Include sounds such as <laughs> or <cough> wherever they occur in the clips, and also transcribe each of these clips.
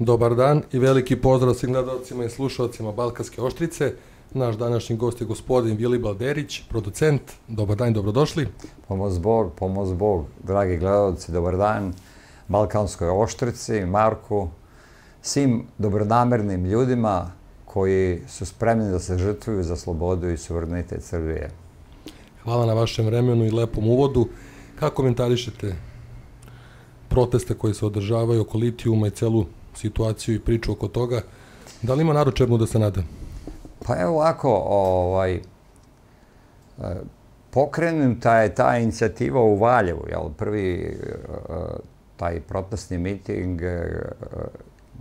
Dobar dan i veliki pozdrav svim gledalcima i slušalcima Balkanske oštrice. Naš današnji gost je gospodin Vili Balderić, producent. Dobar dan i dobrodošli. Pomoz Bog, pomoz Bog, dragi gledalci, dobar dan. Balkanskoj oštrici, Marku, svim dobronamernim ljudima koji su spremni da se žrtvuju za slobodu i suverenitet Srbije. Hvala na vašem vremenu i lepom uvodu. Kako komentarišete proteste koji se održavaju oko litijuma i celu situaciju i priču oko toga? Da li ima narod čemu da se nada? Pa evo ovako, ovaj, e, pokrenuta je ta inicijativa u Valjevu, jel, prvi e, taj protestni miting e,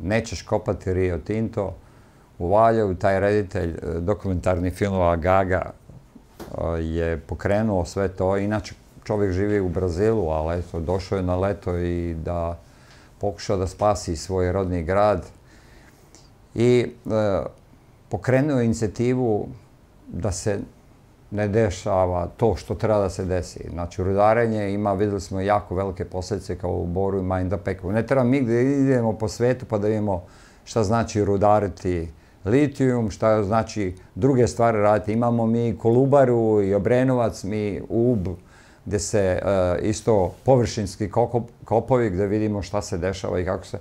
Nećeš kopati Rio Tinto u Valjevu, taj reditelj dokumentarnih filmova Gaga je pokrenuo sve to. Inače, čovjek živi u Brazilu, ali eto, došao je na leto i da pokušao da spasi svoj rodni grad. I e, pokrenuo inicijativu da se ne dešava to što treba da se desi. Znači, rudarenje ima, videli smo, jako velike posljedice kao u Boru i Majndapeku. Ne treba mi gde idemo po svetu pa da vidimo šta znači rudariti litijum, šta znači druge stvari raditi. Imamo mi Kolubaru i Obrenovac, mi UB, gde se uh, isto površinski kopovi, gde vidimo šta se dešava i kako se...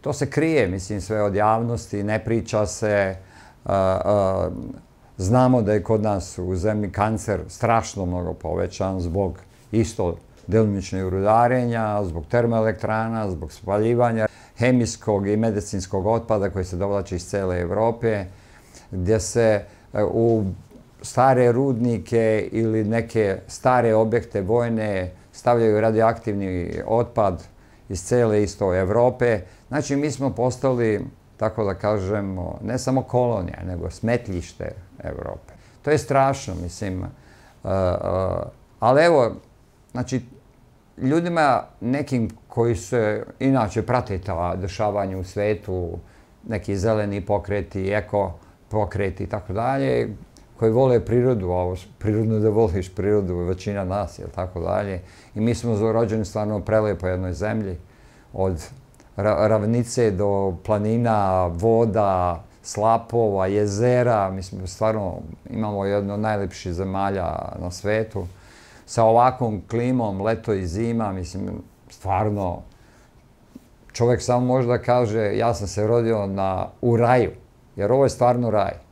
To se krije, mislim, sve od javnosti, ne priča se. Uh, uh, znamo da je kod nas u zemlji kancer strašno mnogo povećan zbog isto delimičnog rudarenja, zbog termoelektrana, zbog spaljivanja hemijskog i medicinskog otpada koji se dovlači iz cele Evrope, gdje se u stare rudnike ili neke stare objekte vojne stavljaju radioaktivni otpad iz cele isto Evrope. Znači, mi smo postali, tako da kažemo, ne samo kolonija, nego smetljište Evrope. To je strašno, mislim. Uh, uh, ali evo, znači, ljudima nekim koji se inače prate ta dešavanja u svetu, neki zeleni pokreti, eko pokreti i tako dalje, koji vole prirodu, ovo prirodno da voliš prirodu, većina nas, je tako dalje. I mi smo rođeni stvarno prelepo jednoj zemlji, od ravnice do planina, voda, slapova, jezera. Mi smo stvarno imamo jedno od najlepših zemalja na svetu sa ovakvom klimom, leto i zima, mislim, stvarno, čovjek samo može da kaže, ja sam se rodio na, u raju, jer ovo je stvarno raj.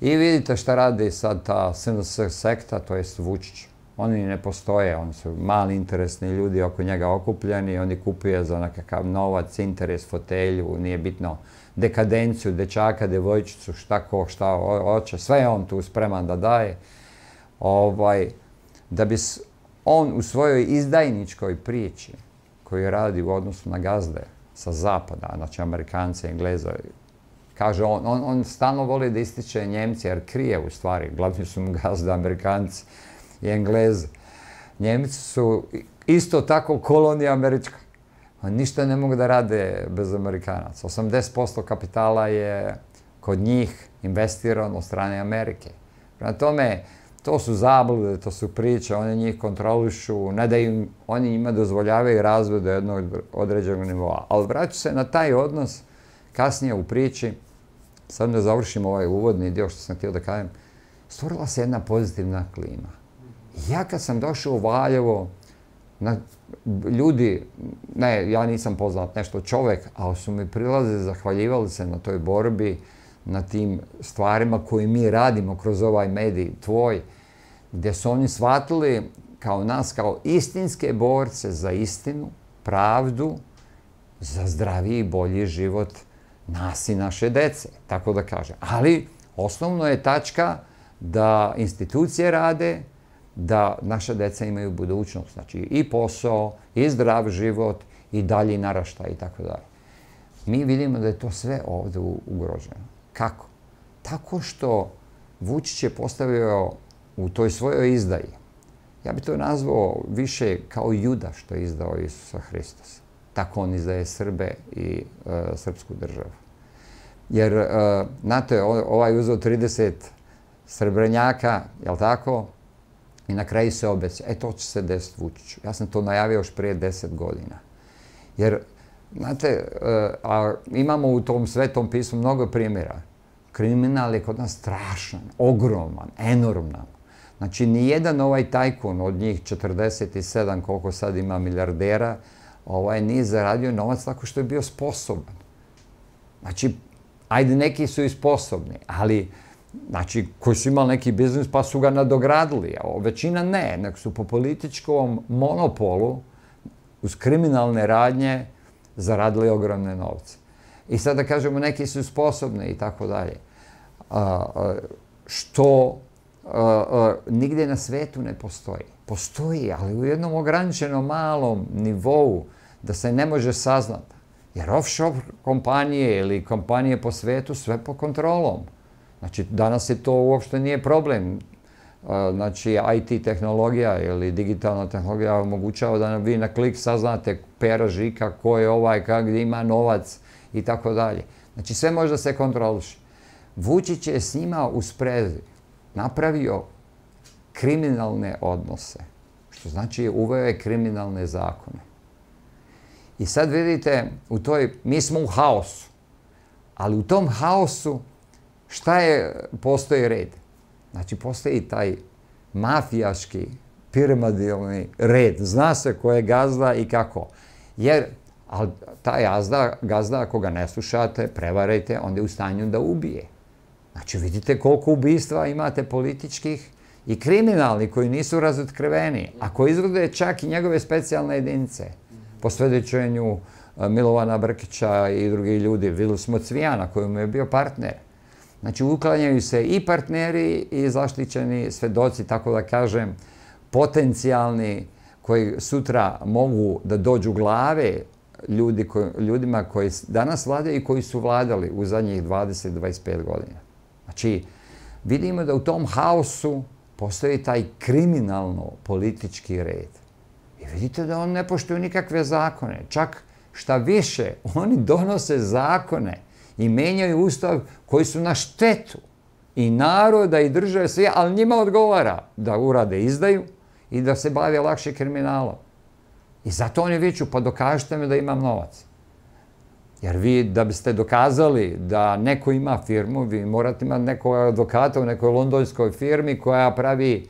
I vidite šta radi sad ta SNS sekta, to jest Vučić. Oni ne postoje, oni su mali interesni ljudi oko njega okupljeni, oni kupuje za nekakav novac, interes, fotelju, nije bitno dekadenciju, dečaka, devojčicu, šta ko, šta hoće, sve je on tu spreman da daje. Ovaj, da bi on u svojoj izdajničkoj priči koju radi u odnosu na gazde sa zapada, znači Amerikance, Engleza, kaže on, on, on stalno voli da ističe Njemci, jer krije u stvari, glavni su mu gazde Amerikanci i Englezi. Njemci su isto tako kolonija američka. Ništa ne mogu da rade bez Amerikanaca. 80% kapitala je kod njih investirano od strane Amerike. Prema tome, to su zablude, to su priče, oni njih kontrolišu, ne da im, oni njima dozvoljavaju razvoj do jednog određenog nivoa. Ali vraću se na taj odnos kasnije u priči, sad da završim ovaj uvodni dio što sam htio da kažem, stvorila se jedna pozitivna klima. Ja kad sam došao u Valjevo, na, ljudi, ne, ja nisam poznat nešto čovek, ali su mi prilaze, zahvaljivali se na toj borbi, na tim stvarima koje mi radimo kroz ovaj medij tvoj, gdje su oni shvatili kao nas, kao istinske borce za istinu, pravdu, za zdraviji i bolji život nas i naše dece, tako da kaže. Ali osnovno je tačka da institucije rade, da naša deca imaju budućnost, znači i posao, i zdrav život, i dalji naraštaj i tako dalje. Mi vidimo da je to sve ovde ugroženo. Kako? Tako što Vučić je postavio u toj svojoj izdaji, ja bih to nazvao više kao juda što je izdao Isusa Hristosa. Tako on izdaje Srbe i uh, srpsku državu. Jer, uh, znate, ovaj uzeo 30 srebrenjaka, jel tako? I na kraju se obeća, e to će se desiti Vučiću. Ja sam to najavio još prije 10 godina. Jer Znate, e, a imamo u tom svetom pismu mnogo primjera. Kriminal je kod nas strašan, ogroman, enorman. Znači, nijedan ovaj tajkun od njih 47, koliko sad ima milijardera, ovaj nije zaradio novac tako što je bio sposoban. Znači, ajde, neki su i sposobni, ali znači, koji su imali neki biznis pa su ga nadogradili, a većina ne, nek su po političkom monopolu uz kriminalne radnje zaradili ogromne novce. I sad da kažemo, neki su sposobni i tako dalje. Što nigde na svetu ne postoji. Postoji, ali u jednom ograničenom malom nivou da se ne može saznati. Jer offshore kompanije ili kompanije po svetu sve po kontrolom. Znači, danas je to uopšte nije problem. Znači, IT tehnologija ili digitalna tehnologija omogućava da vi na klik saznate pera žika, ko je ovaj, kak, gdje ima novac i tako dalje. Znači, sve može da se kontroliše. Vučić je s njima u sprezi napravio kriminalne odnose, što znači uveo je kriminalne zakone. I sad vidite, u toj, mi smo u haosu, ali u tom haosu šta je, postoji red? Znači, postoji taj mafijaški, piramidalni red. Zna se ko je gazda i kako. Jer, ali taj gazda, gazda, ako ga ne slušate, prevarajte, onda je u stanju da ubije. Znači, vidite koliko ubistva imate političkih i kriminalni koji nisu razotkriveni, a koji izvode čak i njegove specijalne jedinice. Po svedočenju e, Milovana Brkića i drugi ljudi, videli smo Cvijana koji je bio partner. Znači, uklanjaju se i partneri i zaštićeni svedoci, tako da kažem, potencijalni koji sutra mogu da dođu glave ljudi koji, ljudima koji danas vladaju i koji su vladali u zadnjih 20-25 godina. Znači, vidimo da u tom haosu postoji taj kriminalno-politički red. Vidite da on ne poštuju nikakve zakone. Čak šta više, <laughs> oni donose zakone i menjaju ustav koji su na štetu i naroda i države sve, ali njima odgovara da urade izdaju i da se bave lakše kriminalom. I zato oni viću, pa dokažite me da imam novac. Jer vi, da biste dokazali da neko ima firmu, vi morate imati nekog advokata u nekoj londonskoj firmi koja pravi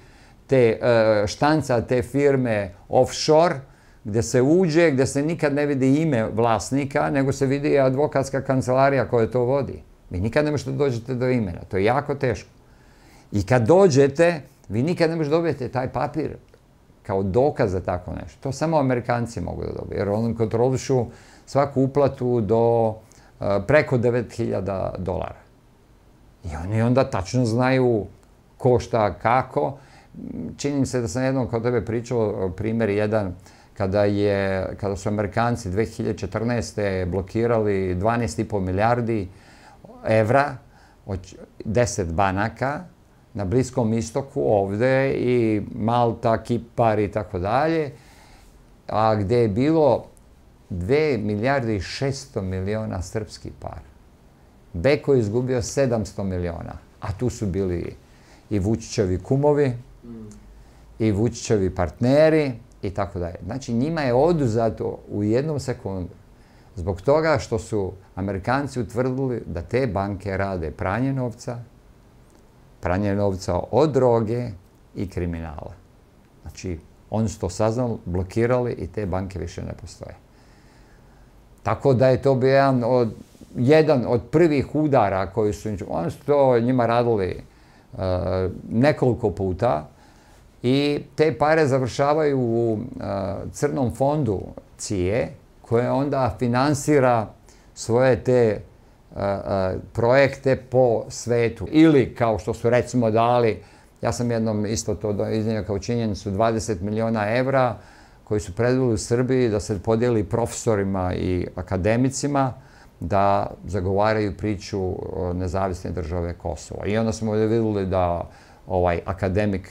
te e, štanca te firme offshore, gde se uđe, gde se nikad ne vidi ime vlasnika, nego se vidi advokatska kancelarija koja to vodi. Vi nikad ne možete da dođete do imena. To je jako teško. I kad dođete, vi nikad ne možete dobijete taj papir kao dokaz za tako nešto. To samo Amerikanci mogu da dobiju, jer oni kontrolišu svaku uplatu do e, preko 9000 dolara. I oni onda tačno znaju ko šta kako. Činim se da sam jednom kod tebe pričao primjer jedan kada, je, kada su Amerikanci 2014. blokirali 12,5 milijardi evra od 10 banaka na Bliskom istoku ovde i Malta, Kipar i tako dalje, a gde je bilo 2 milijarde i 600 miliona srpski par. Beko je izgubio 700 miliona, a tu su bili i Vučićevi kumovi, i Vučićevi partneri, i tako dalje. Znači, njima je oduzato u jednom sekundu zbog toga što su Amerikanci utvrdili da te banke rade pranje novca, pranje novca od droge i kriminala. Znači, oni su to saznali, blokirali i te banke više ne postoje. Tako da je to bio jedan od, jedan od prvih udara koji su, oni su to njima radili uh, nekoliko puta i te pare završavaju u crnom fondu CIE, koje onda finansira svoje te projekte po svetu. Ili, kao što su recimo dali, ja sam jednom isto to iznio kao činjenicu, 20 miliona evra, koji su predvili u Srbiji da se podijeli profesorima i akademicima da zagovaraju priču nezavisne države Kosova. I onda smo videli da ovaj akademik,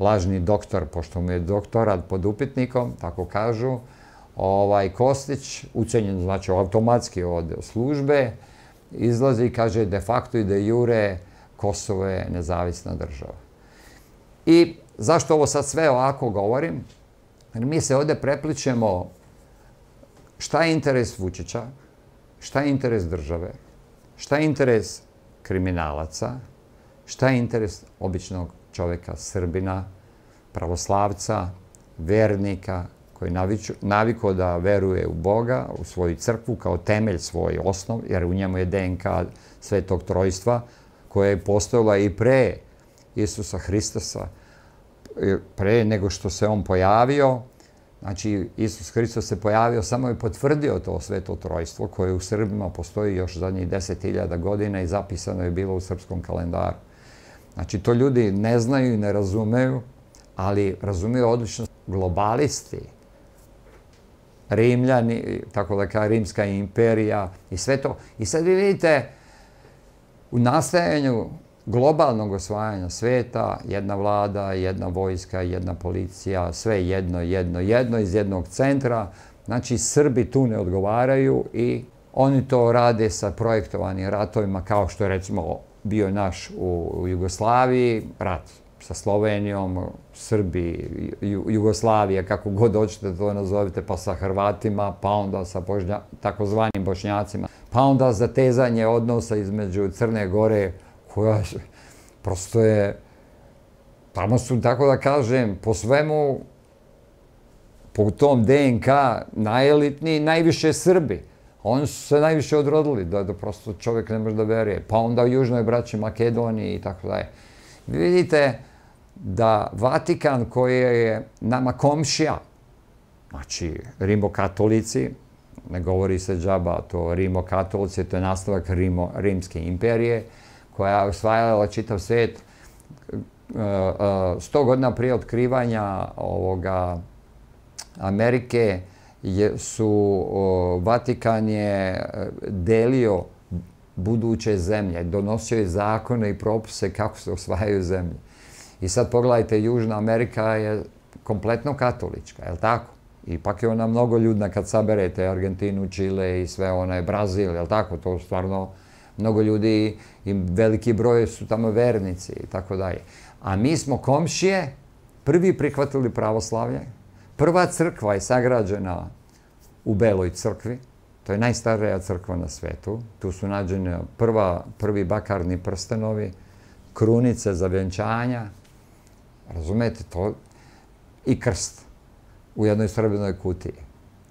lažni doktor, pošto mu je doktorat pod upitnikom, tako kažu, ovaj Kostić, ucenjen znači automatski od službe, izlazi i kaže de facto i de jure Kosovo je nezavisna država. I zašto ovo sad sve ovako govorim? Jer mi se ovde prepličemo šta je interes Vučića, šta je interes države, šta je interes kriminalaca, šta je interes običnog čoveka, Srbina, pravoslavca, vernika, koji naviko da veruje u Boga, u svoju crkvu kao temelj svoj osnov, jer u njemu je DNK svetog trojstva, koja je postojala i pre Isusa Hristosa, pre nego što se on pojavio, Znači, Isus Hristos se pojavio, samo je potvrdio to sveto trojstvo koje u Srbima postoji još zadnjih deset hiljada godina i zapisano je bilo u srpskom kalendaru. Znači, to ljudi ne znaju i ne razumeju, ali razumeju odlično globalisti, Rimljani, tako da kao Rimska imperija i sve to. I sad vi vidite, u nastajanju globalnog osvajanja sveta, jedna vlada, jedna vojska, jedna policija, sve jedno, jedno, jedno iz jednog centra. Znači, Srbi tu ne odgovaraju i oni to rade sa projektovanim ratovima kao što je recimo bio naš u, Jugoslaviji, rat sa Slovenijom, Srbi, Jugoslavija, kako god hoćete to nazovite, pa sa Hrvatima, pa onda sa božnja, takozvanim bošnjacima, pa onda zatezanje odnosa između Crne Gore, koja prosto je, tamo su, tako da kažem, po svemu, po tom DNK najelitniji, najviše Srbi. Oni su se najviše odrodili, da, da prosto čovjek ne može da veruje. Pa onda u Južnoj braći Makedoniji i tako dalje. Vi vidite da Vatikan koji je nama komšija, znači rimokatolici, ne govori se džaba, to rimokatolici, to je nastavak Rimo, rimske imperije, koja je osvajala čitav svet e, e, sto godina prije otkrivanja ovoga Amerike je, su Vatikan je e, delio buduće zemlje, donosio je zakone i propise kako se osvajaju zemlje. I sad pogledajte, Južna Amerika je kompletno katolička, je li tako? Ipak je ona mnogo ljudna kad saberete Argentinu, Čile i sve, ona je Brazil, je li tako? To stvarno mnogo ljudi i veliki broj su tamo vernici i tako dalje. A mi smo komšije prvi prihvatili pravoslavlje. Prva crkva je sagrađena u Beloj crkvi. To je najstarija crkva na svetu. Tu su nađene prva, prvi bakarni prstenovi, krunice za vjenčanja. Razumete, to i krst u jednoj srbenoj kutiji,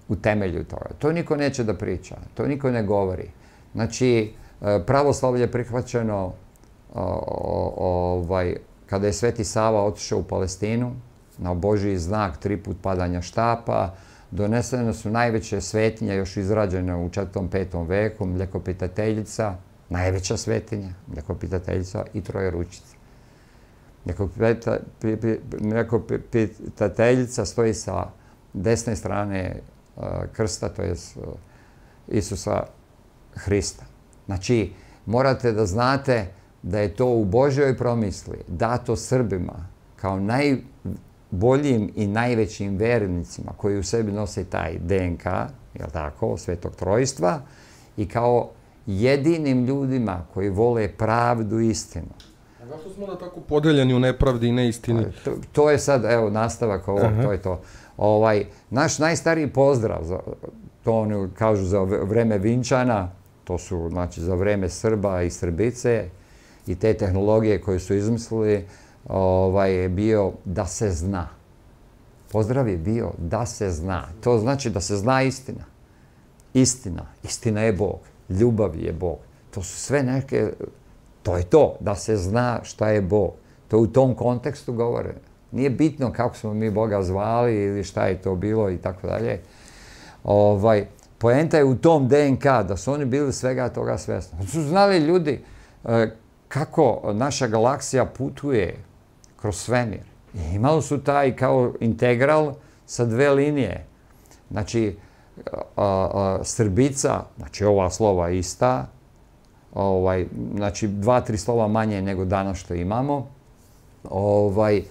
u temelju toga. To niko neće da priča, to niko ne govori. Znači, E, pravoslavlje je prihvaćeno ovaj, kada je Sveti Sava otišao u Palestinu, na Božiji znak tri put padanja štapa, donesene su najveće svetinje, još izrađene u 4. 5. veku, mljekopitateljica, najveća svetinja, mljekopitateljica i troje ručice. Mljekopitateljica stoji sa desne strane krsta, to je Isusa Hrista. Znači, morate da znate da je to u Božoj promisli dato Srbima kao najboljim i najvećim vernicima koji u sebi nose taj DNK, je li tako, svetog trojstva, i kao jedinim ljudima koji vole pravdu i istinu. A zašto smo da tako podeljeni u nepravdi i neistini? To, to je sad, evo, nastavak ovog, Aha. to je to. Ovaj, naš najstariji pozdrav, za, to oni kažu za vreme Vinčana, To su, znači, za vreme Srba i Srbice i te tehnologije koje su izmislili, ovaj, je bio da se zna. Pozdrav je bio da se zna. To znači da se zna istina. Istina. Istina je Bog. Ljubav je Bog. To su sve neke... To je to, da se zna šta je Bog. To u tom kontekstu govore. Nije bitno kako smo mi Boga zvali ili šta je to bilo i tako dalje. Ovaj, Poenta je u tom DNK, da su oni bili svega toga svesni. Su znali ljudi e, kako naša galaksija putuje kroz svemir. I imali su taj kao integral sa dve linije. Znači, Srbica, znači ova slova ista, ovaj, znači dva, tri slova manje nego danas što imamo, ovaj, e,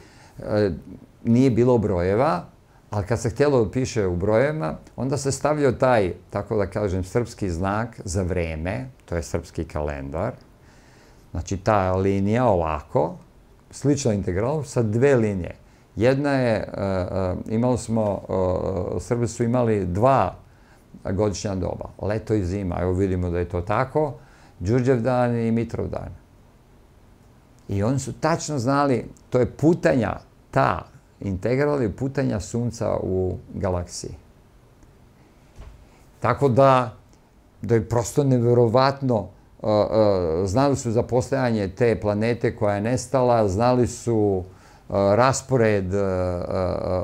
nije bilo brojeva, Ali kad se htjelo da piše u brojevima, onda se stavljao taj, tako da kažem, srpski znak za vreme, to je srpski kalendar. Znači ta linija ovako, slično integralno, sa dve linije. Jedna je, uh, uh, imali smo, uh, Srbi su imali dva godišnja doba. Leto i zima, evo vidimo da je to tako. Đurđev dan i Mitrov dan. I oni su tačno znali, to je putanja, ta integrali putanja sunca u galaksiji. Tako da, da je prosto neverovatno, znali su za postojanje te planete koja je nestala, znali su raspored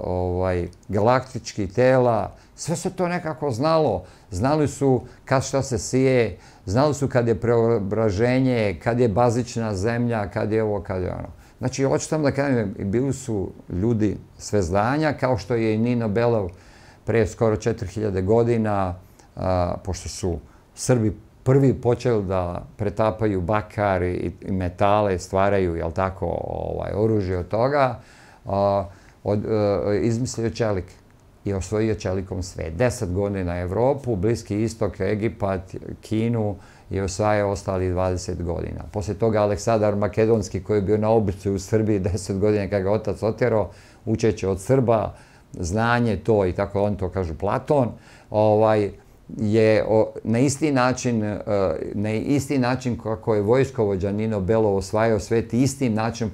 ovaj, galaktičkih tela, sve se to nekako znalo. Znali su kad šta se sije, znali su kad je preobraženje, kad je bazična zemlja, kad je ovo, kad je ono. Znači, hoću tam da kažem, bili su ljudi sve zdanja, kao što je i Nino Belov pre skoro 4000 godina, pošto su Srbi prvi počeli da pretapaju bakar i, i metale, stvaraju, jel tako, ovaj, oružje od toga, od, a, izmislio čelik i osvojio čelikom sve. Deset godina Evropu, Bliski istok, Egipat, Kinu i osvajao ostali 20 godina. Posle toga Aleksandar Makedonski, koji je bio na obicu u Srbiji 10 godina kada ga otac otjerao, učeće od Srba, znanje to i tako on to kažu Platon, ovaj, je na isti način, uh, na isti način kako je vojskovođa Nino Belo osvajao svet, isti način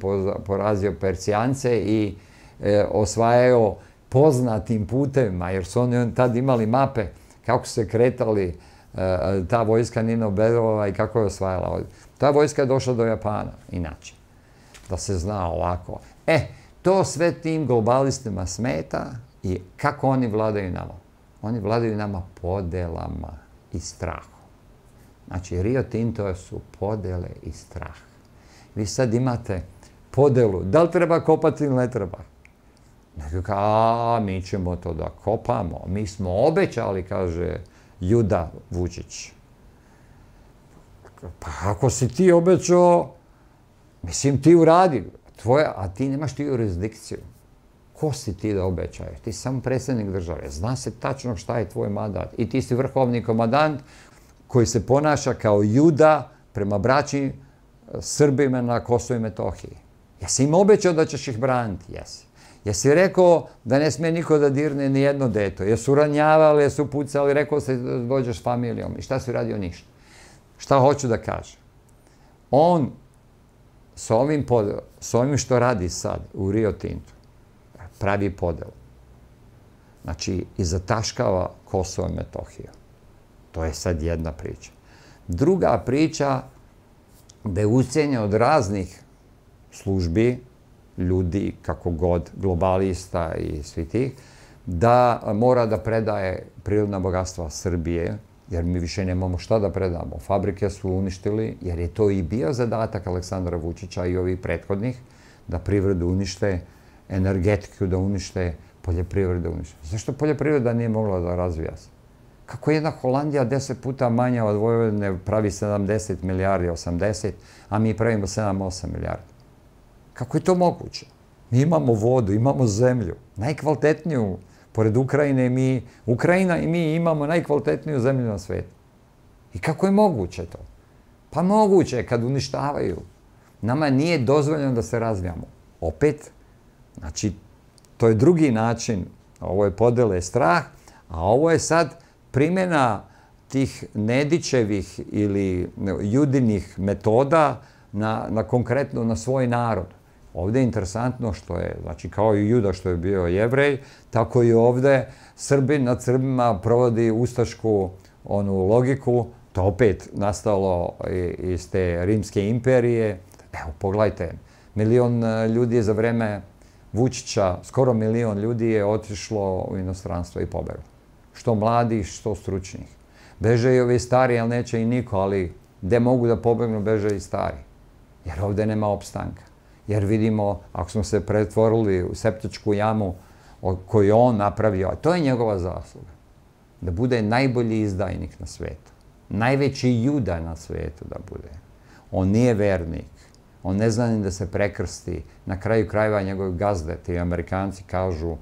porazio Persijance i e, osvajao poznatim putevima, jer su oni tad imali mape kako se kretali uh, ta vojska Nino Belova i kako je osvajala. Ta vojska je došla do Japana, inače. Da se zna ovako. E, to sve tim globalistima smeta i kako oni vladaju nama. Oni vladaju nama podelama i strahom. Znači, Rio Tinto su podele i strah. Vi sad imate podelu, da li treba kopati ili ne treba? Nego a, mi ćemo to da kopamo. Mi smo obećali, kaže Juda Vučić. Pa ako si ti obećao, mislim ti uradi, tvoje, a ti nemaš ti jurisdikciju. Ko si ti da obećaješ? Ti si samo predsednik države. Zna se tačno šta je tvoj mandat. I ti si vrhovni komadant koji se ponaša kao juda prema braći e, Srbima na Kosovo i Metohiji. Jesi im obećao da ćeš ih braniti? Jesi. Jesi rekao da ne smije niko da dirne ni jedno deto? Jesu ranjavali, jesu pucali, rekao se da dođeš s familijom. I šta si radio? Ništa. Šta hoću da kažem? On s ovim, pod, s ovim što radi sad u Rio Tintu, pravi podel. Znači, i zataškava Kosovo i Metohiju. To je sad jedna priča. Druga priča, da je ucenja od raznih službi, ljudi, kako god, globalista i svi tih, da mora da predaje prirodna bogatstva Srbije, jer mi više nemamo šta da predamo. Fabrike su uništili, jer je to i bio zadatak Aleksandra Vučića i ovih prethodnih, da privredu unište, energetiku da unište, poljoprivredu da unište. Zašto poljoprivreda nije mogla da razvija se? Kako jedna Holandija deset puta manja od Vojvodine pravi 70 milijardi, 80, a mi pravimo 7-8 milijardi? Kako je to moguće? Mi imamo vodu, imamo zemlju, najkvalitetniju, pored Ukrajine, mi, Ukrajina i mi imamo najkvalitetniju zemlju na svetu. I kako je moguće to? Pa moguće je kad uništavaju. Nama nije dozvoljeno da se razvijamo. Opet, Znači, to je drugi način, ovo je podele strah, a ovo je sad primjena tih Nedićevih ili judinih metoda na, na konkretno na svoj narod. Ovde je interesantno što je, znači kao i Juda što je bio jevrej, tako i ovde Srbin nad Srbima provodi ustašku onu logiku, to opet nastalo iz te rimske imperije. Evo, pogledajte, milion e, ljudi je za vreme Vučića, skoro milion ljudi je otišlo u inostranstvo i pobeglo. Što mladi, što stručnih. Beže i ovi stari, ali neće i niko, ali gde mogu da pobegnu, beže i stari. Jer ovde nema opstanka. Jer vidimo, ako smo se pretvorili u septičku jamu koju je on napravio, a to je njegova zasluga, da bude najbolji izdajnik na svetu. Najveći juda na svetu da bude. On nije vernik. On ne zna ni da se prekrsti. Na kraju krajeva njegove gazde, ti Amerikanci kažu,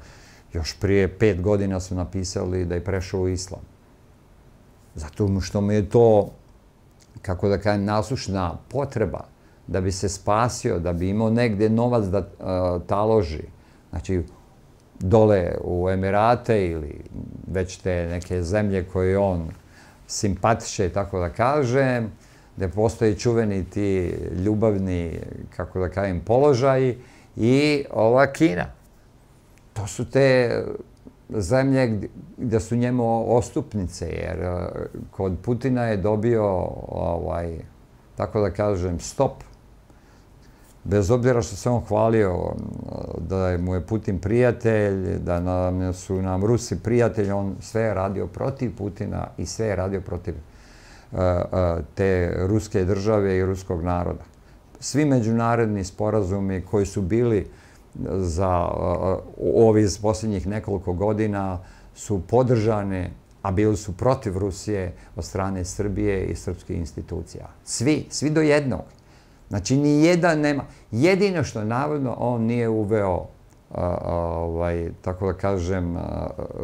još prije pet godina su napisali da je prešao u islam. Zato što mu je to, kako da kažem, nasušna potreba da bi se spasio, da bi imao negde novac da uh, taloži. Znači, dole u Emirate ili već te neke zemlje koje on simpatiše, tako da kažem, gde postoji čuveni ti ljubavni, kako da kažem, položaj i ova Kina. To su te zemlje gde su njemu ostupnice, jer e, kod Putina je dobio, ovaj, tako da kažem, stop. Bez obzira što se on hvalio da mu je Putin prijatelj, da nam su nam Rusi prijatelji, on sve je radio protiv Putina i sve je radio protiv uh, te ruske države i ruskog naroda. Svi međunarodni sporazumi koji su bili za ovih posljednjih nekoliko godina su podržane, a bili su protiv Rusije od strane Srbije i srpskih institucija. Svi, svi do jednog. Znači, ni jedan nema. Jedino što navodno on nije uveo ovaj, tako da kažem,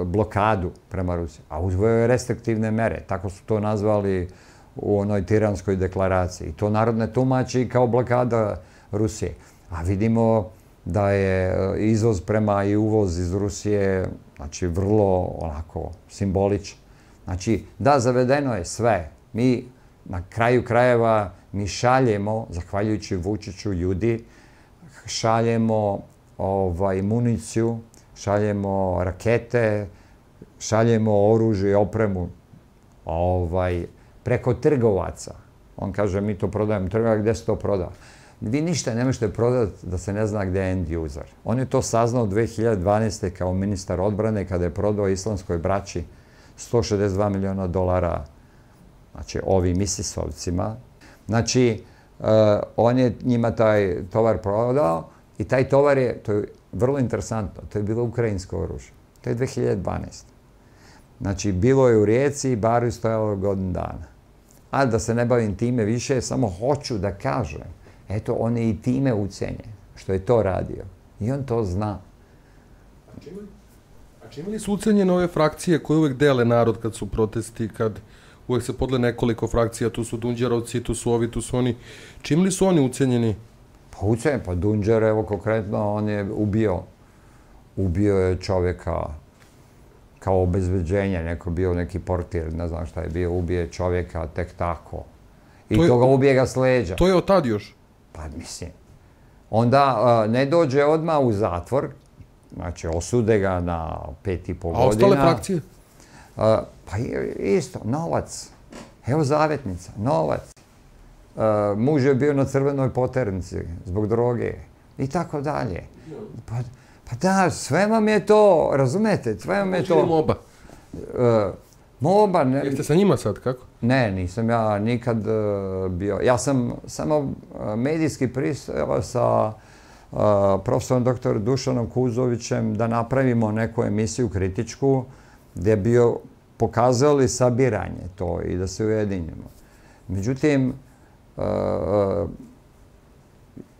blokadu prema Rusiji. A uveo je restriktivne mere. Tako su to nazvali u onoj tiranskoj deklaraciji. To narodne tumači kao blokada Rusije. A vidimo da je e, izvoz prema i uvoz iz Rusije, znači, vrlo onako simboličan. Znači, da, zavedeno je sve. Mi na kraju krajeva mi šaljemo, zahvaljujući Vučiću ljudi, šaljemo ovaj, municiju, šaljemo rakete, šaljemo oružje i opremu ovaj, preko trgovaca. On kaže, mi to prodajemo trgovac, gde se to proda? Vi ništa ne možete prodati da se ne zna gde je end user. On je to saznao 2012. kao ministar odbrane kada je prodao islamskoj braći 162 miliona dolara znači ovim isisovcima. Znači, uh, on je njima taj tovar prodao i taj tovar je, to je vrlo interesantno, to je bilo ukrajinsko oružje. To je 2012. Znači, bilo je u rijeci i baru stojalo godin dana. Ali da se ne bavim time više, samo hoću da kažem Eto, on je i time ucenjen, što je to radio. I on to zna. A čime, a čime li su ucenjene ove frakcije koje uvek dele narod kad su protesti, kad uvek se podle nekoliko frakcija, tu su Dunđerovci, tu su ovi, tu su oni. Čim li su oni ucenjeni? Pa ucenjen, pa Dunđer, evo konkretno, on je ubio, ubio je čovjeka kao obezbeđenje, neko bio neki portir, ne znam šta je bio, ubije čovjeka tek tako. I to, je, to ga ubije ga s leđa. To je od tad još? Pa mislim, onda ne dođe odmah u zatvor, znači osude ga na pet i pol godina. A ostale frakcije? Pa isto, novac. Evo zavetnica, novac. Uh, muž je bio na crvenoj poternici zbog droge i tako dalje. Pa, pa da, sve vam je to, razumete, sve vam je to... Učili moba. Uh, moba... Ne, Jeste sa njima sad, kako? Ne, nisam ja nikad uh, bio. Ja sam samo medijski pristao sa uh, profesorom dr. Dušanom Kuzovićem da napravimo neku emisiju kritičku gdje bio pokazali sabiranje to i da se ujedinimo. Međutim,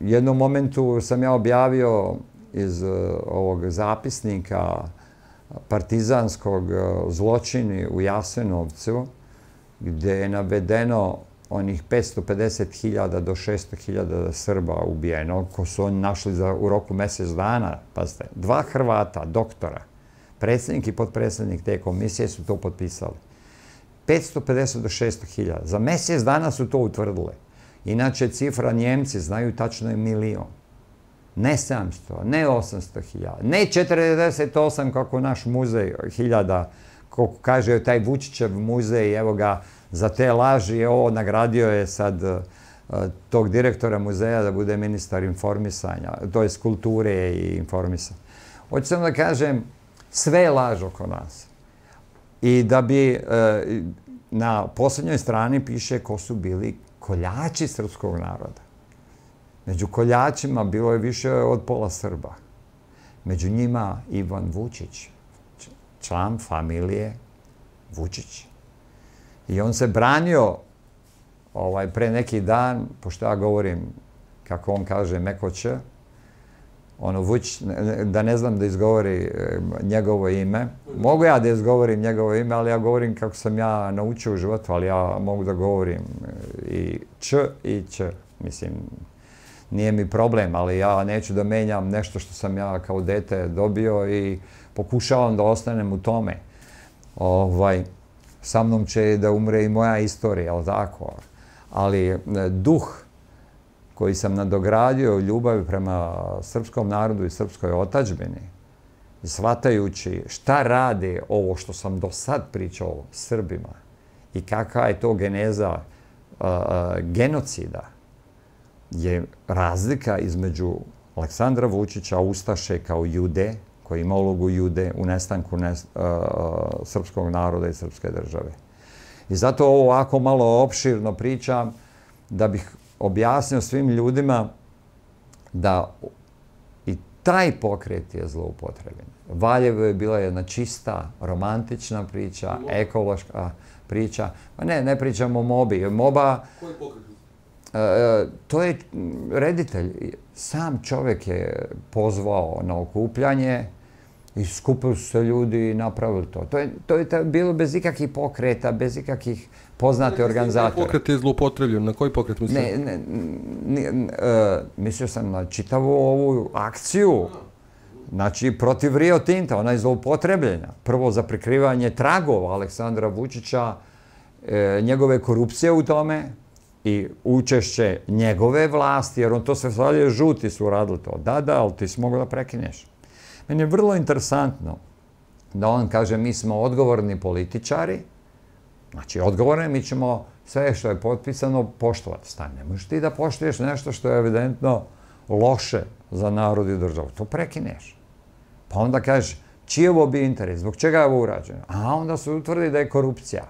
jednom momentu sam ja objavio iz ovog zapisnika partizanskog zločini u Jasenovcu, gde je navedeno onih 550.000 do 600.000 Srba ubijeno, ko su oni našli za, u roku mesec dana, pazite, dva Hrvata, doktora, predsjednik i podpredsjednik te komisije su to potpisali. 550 do 600.000. Za mesec dana su to utvrdile. Inače, cifra Njemci znaju tačno je milion. Ne 700, ne 800.000, ne 48 kako naš muzej hiljada koliko kaže taj Vučićev muzej, evo ga, za te laži, ovo nagradio je sad uh, tog direktora muzeja da bude ministar informisanja, to je kulture i informisanja. Hoću sam da kažem, sve je laž oko nas. I da bi uh, na poslednjoj strani piše ko su bili koljači srpskog naroda. Među koljačima bilo je više od pola Srba. Među njima Ivan Vučić, član familije Vučić. I on se branio ovaj, pre neki dan, pošto ja govorim, kako on kaže, mekoće, ono, Vučić, da ne znam da izgovori njegovo ime. Mogu ja da izgovorim njegovo ime, ali ja govorim kako sam ja naučio u životu, ali ja mogu da govorim i č i č. Mislim, nije mi problem, ali ja neću da menjam nešto što sam ja kao dete dobio i pokušavam da ostanem u tome. Ovaj, sa mnom će da umre i moja istorija, ali tako? Ali e, duh koji sam nadogradio ljubavi prema srpskom narodu i srpskoj otačbini, shvatajući šta rade ovo što sam do sad pričao Srbima i kakva je to geneza genocida, je razlika između Aleksandra Vučića, Ustaše kao jude, koji ima ulogu jude u nestanku srpskog naroda i srpske države. I zato ovo ovako malo opširno pričam da bih objasnio svim ljudima da i taj pokret je zloupotrebljen. Valjevo je bila jedna čista, romantična priča, ekološka priča. Pa ne, ne pričamo o mobi. Moba... Koji pokret? E, to je reditelj. Sam čovjek je pozvao na okupljanje i skupili su se ljudi i napravili to. To je, to je bilo bez ikakvih pokreta, bez ikakvih poznate organizatora. Pokret je zlupotrebljen. Na koji pokret mislite? Ne, ne, ne, ne mislio sam na čitavu ovu akciju. Znači, protiv Rio Tinta, ona je zloupotrebljena. Prvo za prikrivanje tragova Aleksandra Vučića, e, njegove korupcije u tome i učešće njegove vlasti, jer on to se svalje žuti su radili to. Da, da, ali ti si mogu da prekineš. Meni je vrlo interesantno da on kaže mi smo odgovorni političari, Znači, odgovorne, mi ćemo sve što je potpisano poštovati. Stani, ne možeš ti da poštuješ nešto što je evidentno loše za narod i državu. To prekineš. Pa onda kažeš, čiji je ovo bi interes, zbog čega je ovo urađeno? A onda se utvrdi da je korupcija.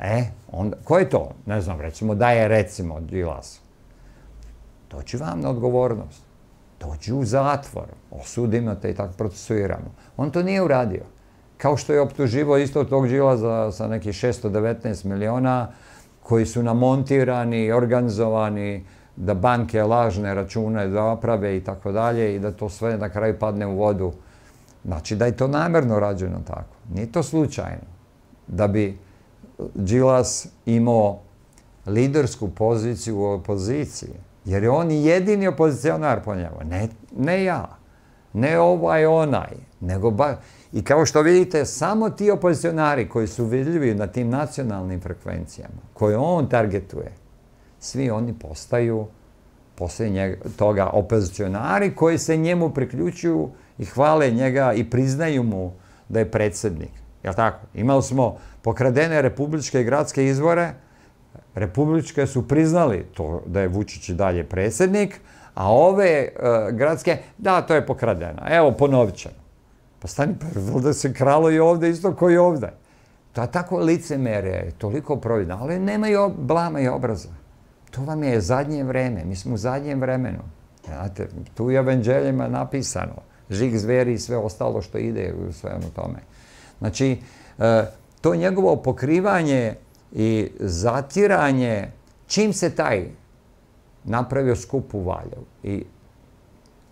E, onda, ko je to? Ne znam, recimo, da je recimo Đilas. Doći vam na odgovornost. Dođi u zatvor. Osudimo te i tako procesuiramo. On to nije uradio. Kao što je optuživo isto tog Đilaza sa nekih 619 miliona koji su namontirani, organizovani, da banke lažne račune naprave i tako dalje i da to sve na kraju padne u vodu. Znači da je to namjerno rađeno tako. Nije to slučajno. Da bi Đilas imao lidersku poziciju u opoziciji. Jer je on jedini opozicionar po njemu. Ne, ne ja. Ne ovaj onaj. Nego ba... I kao što vidite, samo ti opozicionari koji su vidljivi na tim nacionalnim frekvencijama, koje on targetuje, svi oni postaju posle njega, toga opozicionari koji se njemu priključuju i hvale njega i priznaju mu da je predsednik. Jel tako? Imali smo pokradene republičke i gradske izvore, republičke su priznali to da je Vučić dalje predsednik, a ove uh, gradske, da, to je pokradeno. Evo, ponovit ćemo. Pa stani, pa da se kralo i ovde isto koji i ovde. To tako licemere je, toliko providno, ali nema i blama i obraza. To vam je zadnje vreme, mi smo u zadnjem vremenu. Znate, tu je evanđeljima napisano, žig zveri i sve ostalo što ide u svemu tome. Znači, e, to njegovo pokrivanje i zatiranje, čim se taj napravio skup u Valjevu i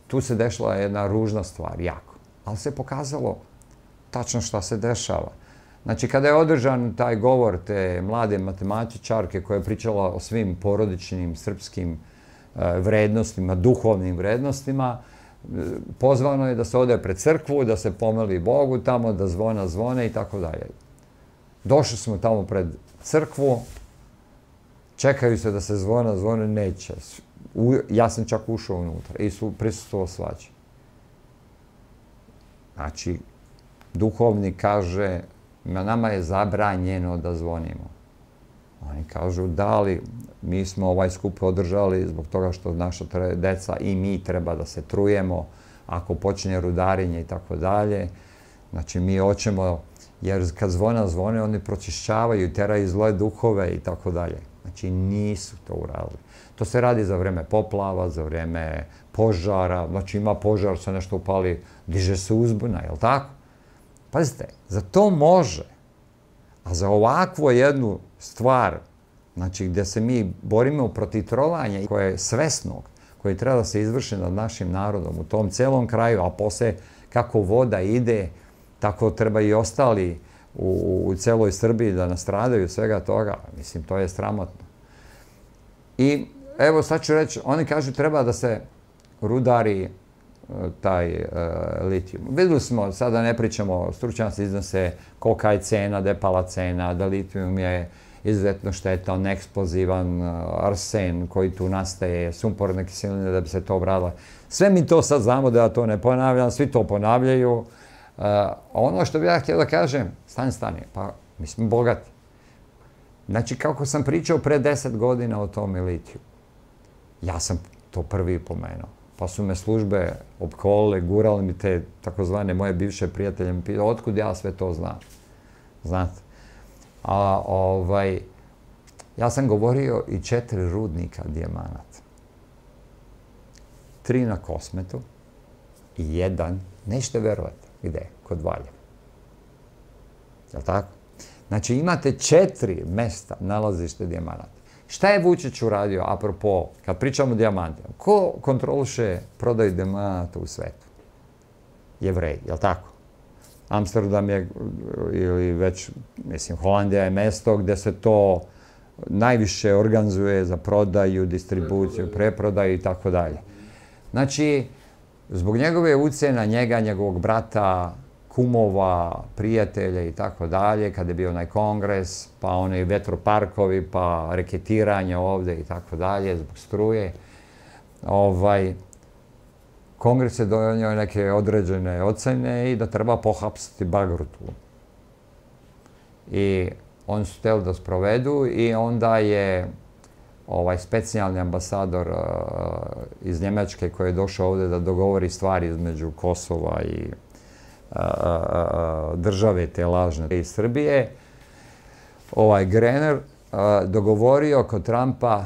tu se dešla jedna ružna stvar, jako ali se pokazalo tačno šta se dešava. Znači, kada je održan taj govor te mlade matematičarke koja je pričala o svim porodičnim srpskim e, vrednostima, duhovnim vrednostima, e, pozvano je da se ode pred crkvu, da se pomeli Bogu tamo, da zvona zvone i tako dalje. Došli smo tamo pred crkvu, čekaju se da se zvona zvone, neće. ja sam čak ušao unutra i su prisustuo svađe. Znači, duhovni kaže, na nama je zabranjeno da zvonimo. Oni kažu, da li mi smo ovaj skup održali zbog toga što naša deca i mi treba da se trujemo ako počne rudarenje i tako dalje. Znači, mi hoćemo, jer kad zvona zvone, oni pročišćavaju, teraju zle duhove i tako dalje. Znači, nisu to uradili. To se radi za vreme poplava, za vreme požara, znači ima požar, se nešto upali, diže se uzbuna, je li tako? Pazite, za to može, a za ovakvu jednu stvar, znači gde se mi borimo protiv trovanja koje je svesnog, koje treba da se izvrši nad našim narodom u tom celom kraju, a posle kako voda ide, tako treba i ostali u, u celoj Srbiji da nastradaju svega toga. Mislim, to je sramotno. I evo sad ću reći, oni kažu treba da se rudari taj uh, litijum. Videli smo, sada ne pričamo, stručnjaci iznose kolika je cena, da je pala cena, da litijum je izuzetno štetan, eksplozivan, arsen koji tu nastaje, sumporne kiseline da bi se to obradilo. Sve mi to sad znamo da ja to ne ponavljam, svi to ponavljaju. Uh, ono što bih ja htio da kažem, stani, stani, pa mi smo bogati. Znači, kako sam pričao pre deset godina o tom litiju, ja sam to prvi pomenuo pa su me službe opkolile, gurali mi te takozvane moje bivše prijatelje, mi pitao, otkud ja sve to znam? Znate? A ovaj, ja sam govorio i četiri rudnika dijamanata. Tri na Kosmetu i jedan, nećete verovati, gde? Kod Valjeva. Jel tako? Znači imate četiri mesta nalazište dijamanata. Šta je Vučić uradio, apropo, kad pričamo o dijamantima? Ko kontroliše prodaju diamanta u svetu? Jevrej, jel tako? Amsterdam je, ili već, mislim, Holandija je mesto gde se to najviše organizuje za prodaju, distribuciju, preprodaju i tako dalje. Znači, zbog njegove ucena, njega, njegovog brata, kumova, prijatelja i tako dalje, kada je bio onaj kongres, pa oni vetroparkovi, pa reketiranje ovde i tako dalje, zbog struje. Ovaj, kongres je donio neke određene ocene i da treba pohapsiti Bagrutu. I oni su hteli da sprovedu i onda je ovaj specijalni ambasador uh, iz Njemačke koji je došao ovde da dogovori stvari između Kosova i države te lažne iz Srbije, ovaj Grener dogovorio kod Trumpa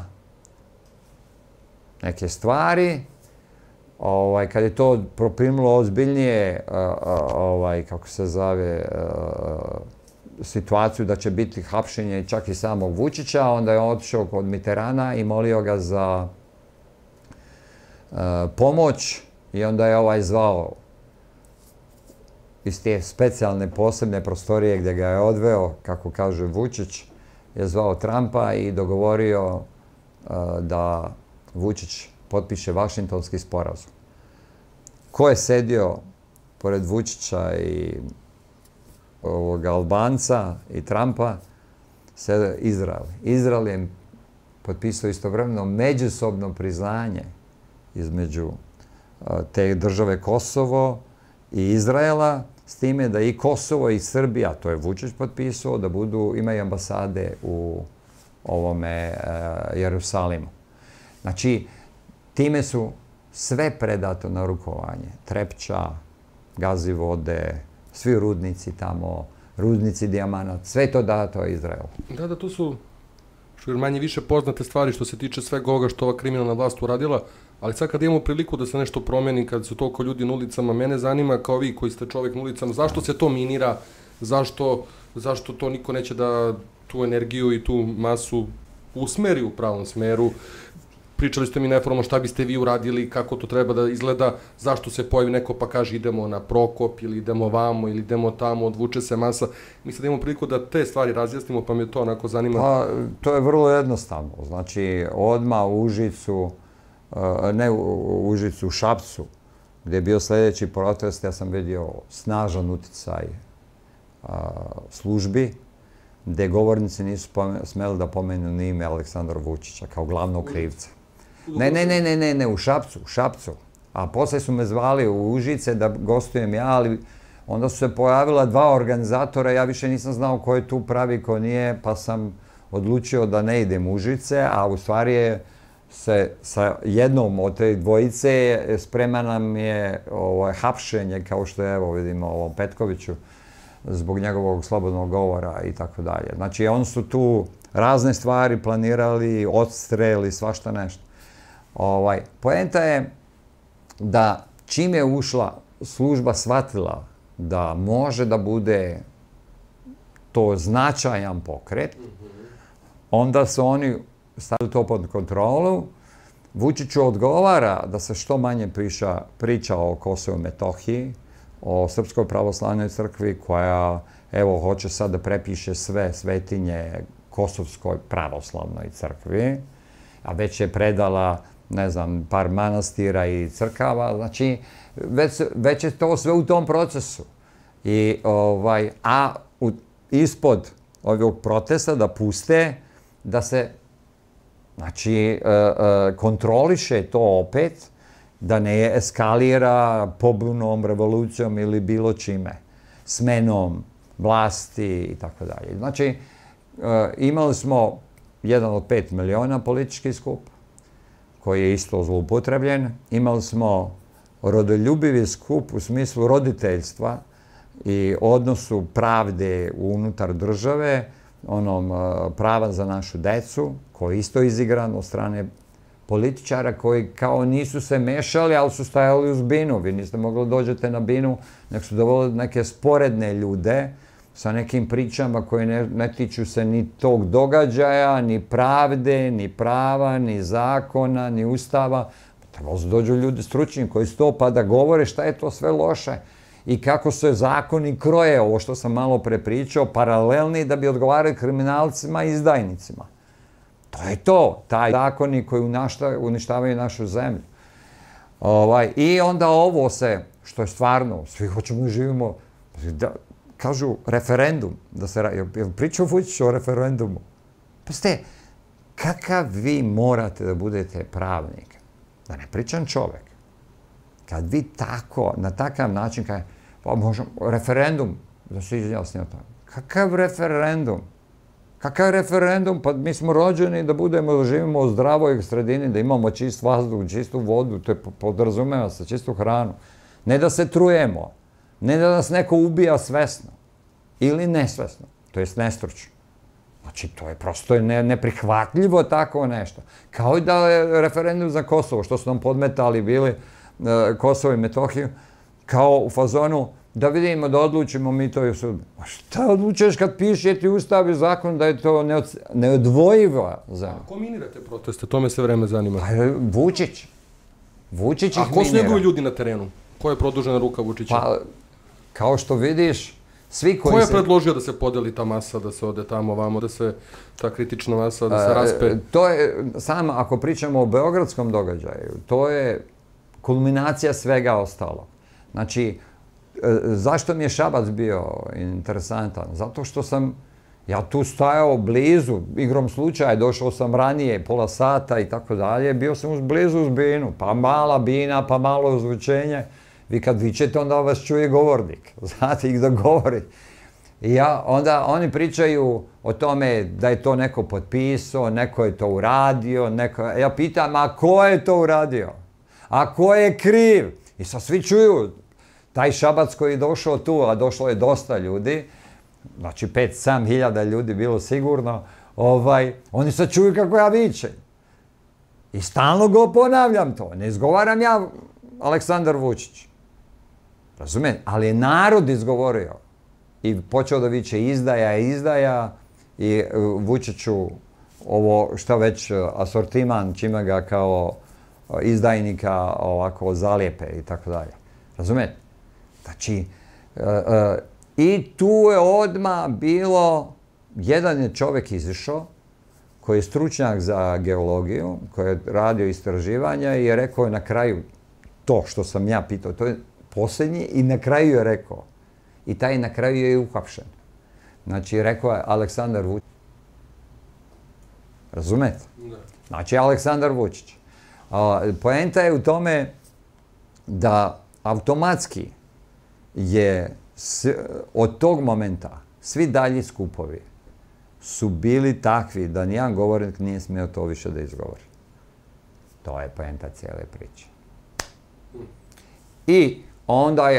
neke stvari, ovaj, kad je to proprimilo ozbiljnije, ovaj, kako se zove, situaciju da će biti hapšenje čak i samog Vučića, onda je otišao kod Mitterana i molio ga za pomoć i onda je ovaj zvao iz te specijalne posebne prostorije gdje ga je odveo, kako kaže Vučić, je zvao Trumpa i dogovorio uh, da Vučić potpiše Vašingtonski sporazum. Ko je sedio pored Vučića i ovog Albanca i Trumpa? Sede Izrael. Izrael je potpisao istovremeno međusobno priznanje između te države Kosovo i Izraela, s time da i Kosovo i Srbija, to je Vučić potpisao, da budu, imaju ambasade u ovome uh, Jerusalimu. Znači, time su sve predato na rukovanje. Trepča, gazi vode, svi rudnici tamo, rudnici dijamanat, sve to dato Izraelu. Da, da, to su što je manje više poznate stvari što se tiče svega ovoga što ova kriminalna vlast uradila, ali sad kad imamo priliku da se nešto promeni, kad su toliko ljudi na ulicama, mene zanima kao vi koji ste čovek na ulicama, zašto se to minira, zašto, zašto to niko neće da tu energiju i tu masu usmeri u pravom smeru, pričali ste mi neformalno šta biste vi uradili, kako to treba da izgleda, zašto se pojavi neko pa kaže idemo na Prokop ili idemo vamo ili idemo tamo, odvuče se masa. Mislim da imamo priliku da te stvari razjasnimo, pa me to onako zanima. Pa, to je vrlo jednostavno. Znači, odma u Užicu, e, ne u Užicu, u Šapcu, gde je bio sledeći protest, ja sam vidio snažan uticaj službi, gde govornici nisu smeli da pomenu ni ime Aleksandra Vučića kao glavnog krivca. Ne, ne, ne, ne, ne, ne, u Šapcu, u Šapcu. A posle su me zvali u Užice da gostujem ja, ali onda su se pojavila dva organizatora, ja više nisam znao ko je tu pravi, ko nije, pa sam odlučio da ne idem u Užice, a u stvari je se sa jednom od te dvojice sprema nam je ovo, hapšenje, kao što je, evo vidimo, ovom Petkoviću, zbog njegovog slobodnog govora i tako dalje. Znači, oni su tu razne stvari planirali, odstreli, svašta nešto. Ovaj, poenta je da čim je ušla služba shvatila da može da bude to značajan pokret, onda su oni stavili to pod kontrolu. Vučiću odgovara da se što manje priča, priča o Kosovo Metohiji, o Srpskoj pravoslavnoj crkvi koja, evo, hoće sad da prepiše sve svetinje Kosovskoj pravoslavnoj crkvi, a već je predala ne znam, par manastira i crkava, znači već, već je to sve u tom procesu. I, ovaj, a u, ispod ovog protesta da puste, da se znači, e, e, kontroliše to opet, da ne eskalira pobunom, revolucijom ili bilo čime, smenom vlasti i tako dalje. Znači, e, imali smo jedan od pet miliona politički skup, koji je isto zloupotrebljen. Imali smo rodoljubivi skup u smislu roditeljstva i odnosu pravde unutar države, onom prava za našu decu, koji je isto izigran od strane političara koji kao nisu se mešali, ali su stajali uz binu. Vi niste mogli da dođete na binu, nek su dovoljili neke sporedne ljude sa nekim pričama koje ne, ne tiču se ni tog događaja, ni pravde, ni prava, ni zakona, ni ustava. Trebalo su dođu ljudi stručni koji sto pa da govore šta je to sve loše i kako se zakoni kroje, ovo što sam malo prepričao, paralelni da bi odgovarali kriminalcima i izdajnicima. To je to, taj zakoni koji uništavaju našu zemlju. Ovaj, I onda ovo se, što je stvarno, svi hoćemo da živimo, da, kažu referendum, da se, jel pričao Vučić o referendumu? Pa ste, kakav vi morate da budete pravnik? Da ne pričam čovek. Kad vi tako, na takav način, kaj, pa možemo, referendum, da se izjasni o tome. Kakav referendum? Kakav referendum? Pa mi smo rođeni da budemo, da živimo u zdravoj sredini, da imamo čist vazduh, čistu vodu, to je podrazumeva se, čistu hranu. Ne da se trujemo, ne da nas neko ubija svesno ili nesvesno, to jest nestručno. Znači, to je prosto ne, neprihvatljivo tako nešto. Kao i da je referendum za Kosovo, što su nam podmetali bili e, Kosovo i Metohiju, kao u fazonu da vidimo, da odlučimo mi to i sudu. A šta odlučuješ kad piše ti ustav i zakon da je to neod, neodvojiva zemlja? A ko minirate proteste? To me sve vreme zanima. Pa, Vučić. Vučić ih A ko su njegovi ljudi na terenu? Ko je produžena ruka Vučića? Pa, kao što vidiš, svi koji Ko je se... predložio da se podeli ta masa, da se ode tamo vamo, da se ta kritična masa, da se raspe? To je, samo ako pričamo o beogradskom događaju, to je kulminacija svega ostalo. Znači, e, zašto mi je Šabac bio interesantan? Zato što sam ja tu stajao blizu, igrom slučaja, došao sam ranije, pola sata i tako dalje, bio sam uz blizu uz binu, pa mala bina, pa malo ozvučenje. Vi kad vičete, onda vas čuje govornik. <laughs> Znate ih da govori. I ja, onda oni pričaju o tome da je to neko potpisao, neko je to uradio, neko... Ja pitam, a ko je to uradio? A ko je kriv? I sad svi čuju, taj šabac koji je došao tu, a došlo je dosta ljudi, znači 5-7 hiljada ljudi bilo sigurno, ovaj, oni sad čuju kako ja vičem. I stalno go ponavljam to. Ne izgovaram ja Aleksandar Vučić. Razumete? Ali je narod izgovorio i počeo da viče izdaja, izdaja i e, Vučiću ovo šta već e, asortiman čime ga kao e, izdajnika ovako zalijepe i tako dalje. Razumete? Znači, i tu je odma bilo, jedan je čovek izišao, koji je stručnjak za geologiju, koji je radio istraživanja i je rekao na kraju to što sam ja pitao, to je poslednji i na kraju je rekao. I taj na kraju je uhapšen. Znači, rekao je Aleksandar Vučić. Razumete? Da. Znači, Aleksandar Vučić. A, poenta je u tome da automatski je s, od tog momenta svi dalji skupovi su bili takvi da nijedan govornik nije smio to više da izgovori. To je poenta cijele priče. I Onda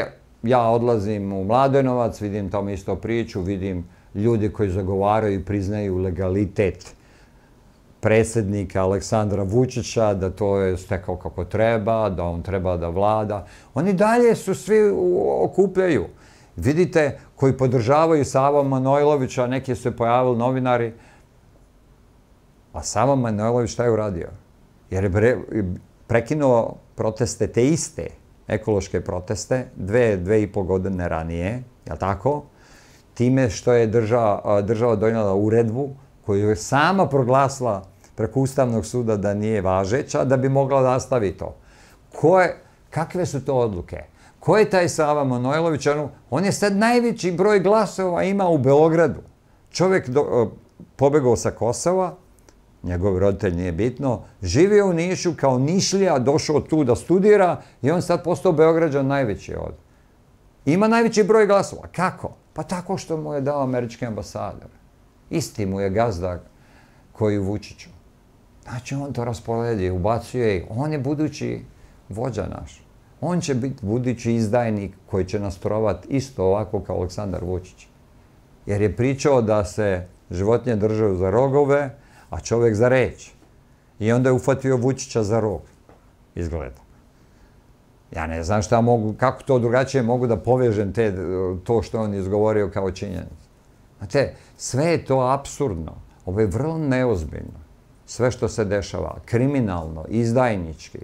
ja odlazim u Mladenovac, vidim tamo isto priču, vidim ljudi koji zagovaraju i priznaju legalitet predsednika Aleksandra Vučića, da to je stekao kako treba, da on treba da vlada. Oni dalje su svi okupljaju. Vidite, koji podržavaju Sava Manojlovića, neki su se pojavili novinari, a Sava Manojlović šta je uradio? Jer je prekinuo proteste te iste ekološke proteste, dve, dve i po godine ranije, je tako? Time što je država, država donijela uredbu koju je sama proglasila preko Ustavnog suda da nije važeća, da bi mogla nastaviti to. Koje, kakve su to odluke? Ko je taj Sava Manojlović? On, je sad najveći broj glasova ima u Beogradu. Čovjek do, pobegao sa Kosova, njegov roditelj nije bitno, živio u Nišu kao Nišlija, došao tu da studira i on sad postao Beograđan najveći od. Ima najveći broj glasova. Kako? Pa tako što mu je dao američki ambasador. Isti mu je gazda koji u Vučiću. Znači on to rasporedi, ubacuje i on je budući vođa naš. On će biti budući izdajnik koji će nas trovat isto ovako kao Aleksandar Vučić. Jer je pričao da se životinje držaju za rogove, a čovjek za reč. I onda je ufatio Vučića za rog. Izgleda. Ja ne znam šta mogu, kako to drugačije mogu da povežem te, to što on izgovorio kao činjenicu. Znate, sve je to absurdno. Ovo je vrlo neozbiljno. Sve što se dešava, kriminalno, izdajnički.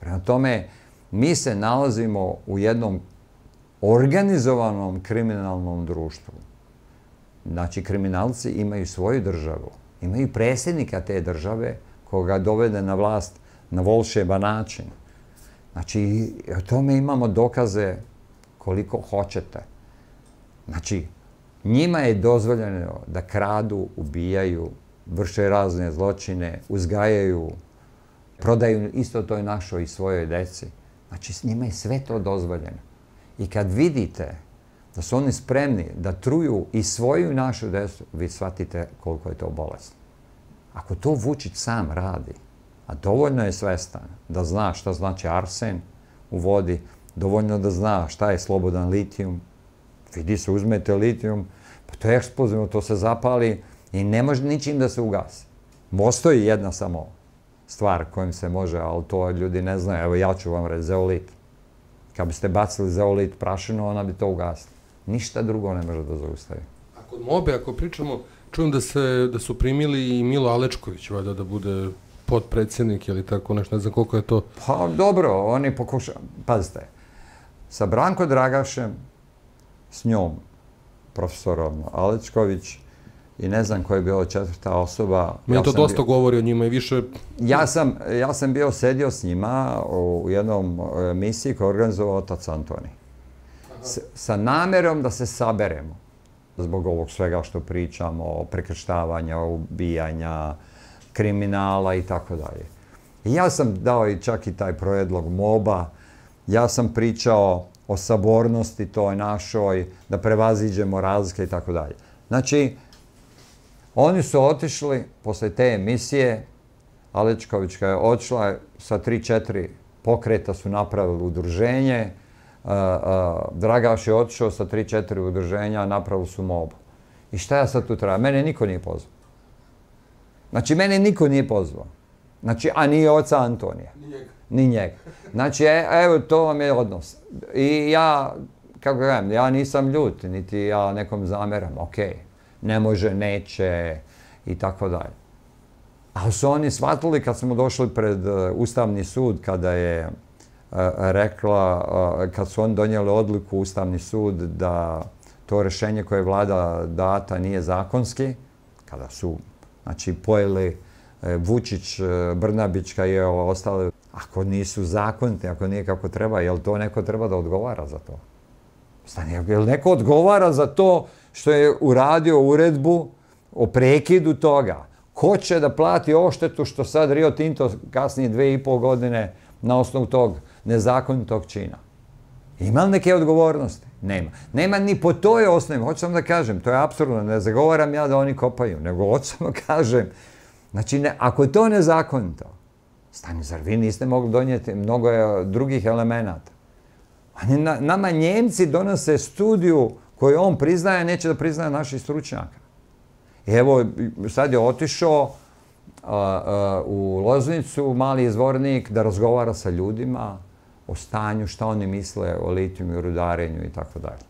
Prema tome, mi se nalazimo u jednom organizovanom kriminalnom društvu. Znači, kriminalci imaju svoju državu, imaju predsjednika te države koga dovede na vlast na volšeban način. Znači, o tome imamo dokaze koliko hoćete. Znači, njima je dozvoljeno da kradu, ubijaju, vrše razne zločine, uzgajaju, prodaju isto toj našoj i svojoj deci. Znači, s njima je sve to dozvoljeno. I kad vidite da su oni spremni da truju i svoju i našu desu, vi shvatite koliko je to bolesno. Ako to Vučić sam radi, a dovoljno je svestan da zna šta znači arsen u vodi, dovoljno da zna šta je slobodan litijum, vidi se, uzmete litijum, pa to je eksplozivno, to se zapali i ne može ničim da se ugasi. Postoji jedna samo stvar kojim se može, ali to ljudi ne znaju. Evo ja ću vam reći, zeolit. Kad biste bacili zeolit prašinu, ona bi to ugasila. Ništa drugo ne može da zaustavi. A kod Mobe, ako pričamo, čujem da, se, da su primili i Milo Alečković, valjda da bude podpredsjednik ili tako nešto, ne znam koliko je to. Pa dobro, oni pokušaju, pazite, sa Branko Dragašem, s njom, profesorom Alečković, i ne znam koja je bila četvrta osoba. Mi ja to dosta bio, govori o njima i više... Ja sam, ja sam bio sedio s njima u jednom emisiji koju organizovao otac Antoni. Sa namerom da se saberemo zbog ovog svega što pričamo, prekrštavanja, ubijanja, kriminala i tako dalje. Ja sam dao i čak i taj projedlog moba, ja sam pričao o sabornosti toj našoj, da prevaziđemo razlike i tako dalje. Znači, Oni su otišli posle te emisije, Alečkovićka je odšla, sa tri, četiri pokreta su napravili udruženje, Dragaš je otišao sa tri, četiri udruženja, napravili su mobu. I šta ja sad tu treba? Mene niko nije pozvao. Znači, mene niko nije pozvao. Znači, a nije oca Antonija. Ni njega. Ni njega. Znači, e, evo, to vam je odnos. I ja, kako gledam, ja nisam ljut, niti ja nekom zameram, okej. Okay ne može, neće i tako dalje. Ali su oni shvatili kad smo došli pred uh, Ustavni sud, kada je rekla, kad su oni donijeli odliku Ustavni sud da to rešenje koje je vlada data nije zakonski, kada su znači, pojeli Vučić, Brnabić, kad je ostale, ako nisu zakonite, ako nije kako treba, jel to neko treba da odgovara za to? Stani, jel neko odgovara za to što je uradio uredbu o prekidu toga. Ko će da plati oštetu što sad Rio Tinto kasnije dve i pol godine na osnovu tog nezakonitog čina? Ima li neke odgovornosti? Nema. Nema ni po toj osnovi. Hoću sam da kažem, to je absurdno. Ne zagovaram ja da oni kopaju, nego hoću sam da kažem. Znači, ne, ako je to nezakonito, stani, zar vi niste mogli donijeti mnogo drugih elemenata? Oni, na, nama Njemci donose studiju koje on priznaje, neće da priznaje naših stručnjaka. I evo, sad je otišao u Loznicu, mali izvornik, da razgovara sa ljudima o stanju, šta oni misle o litijumu i rudarenju i tako dalje.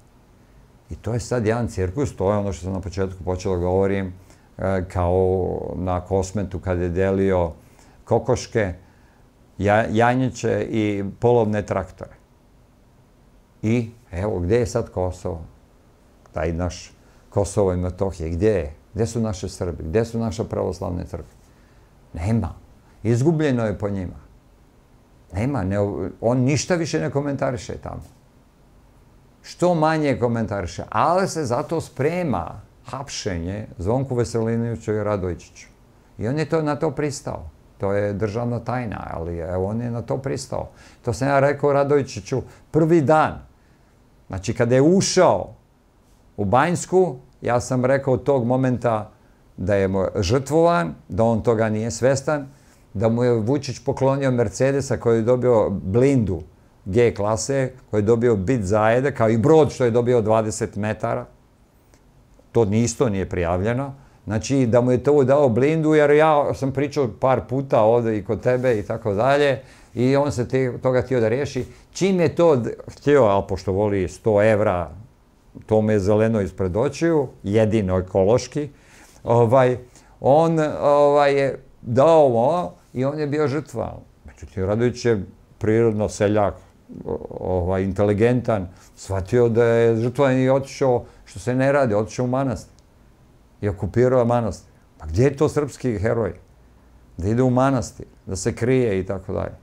I to je sad jedan cirkus, to je ono što sam na početku počela da govorim, e, kao na kosmetu kad je delio kokoške, janjeće i polovne traktore. I evo, gde je sad Kosovo? taj naš Kosovo i Metohije, gdje je? Gdje su naše Srbi? Gdje su naše pravoslavne crkve? Nema. Izgubljeno je po njima. Nema, ne, on ništa više ne komentariše tamo. Što manje komentariše, ali se zato sprema hapšenje Zvonku Veselinoviću i Radojčiću. I on je to na to pristao. To je državna tajna, ali evo, on je na to pristao. To sam ja rekao Radojčiću prvi dan. Znači, kada je ušao u Banjsku, ja sam rekao tog momenta da je žrtvovan, da on toga nije svestan, da mu je Vučić poklonio Mercedesa koji je dobio blindu G klase, koji je dobio bit zajede, kao i brod što je dobio 20 metara. To nisto nije prijavljeno. Znači, da mu je to dao blindu, jer ja sam pričao par puta ovde i kod tebe i tako dalje, i on se te, toga htio da reši. Čim je to htio, ali pošto voli 100 evra, to me je zeleno ispred očiju, jedino ekološki, ovaj, on ovaj, je dao ovo i on je bio žrtva. Međutim, Radović je prirodno seljak, ovaj, inteligentan, shvatio da je žrtvovan i otišao, što se ne radi, otišao u manastir. I okupirao manastir. Pa gdje je to srpski heroj? Da ide u manastir, da se krije i tako dalje.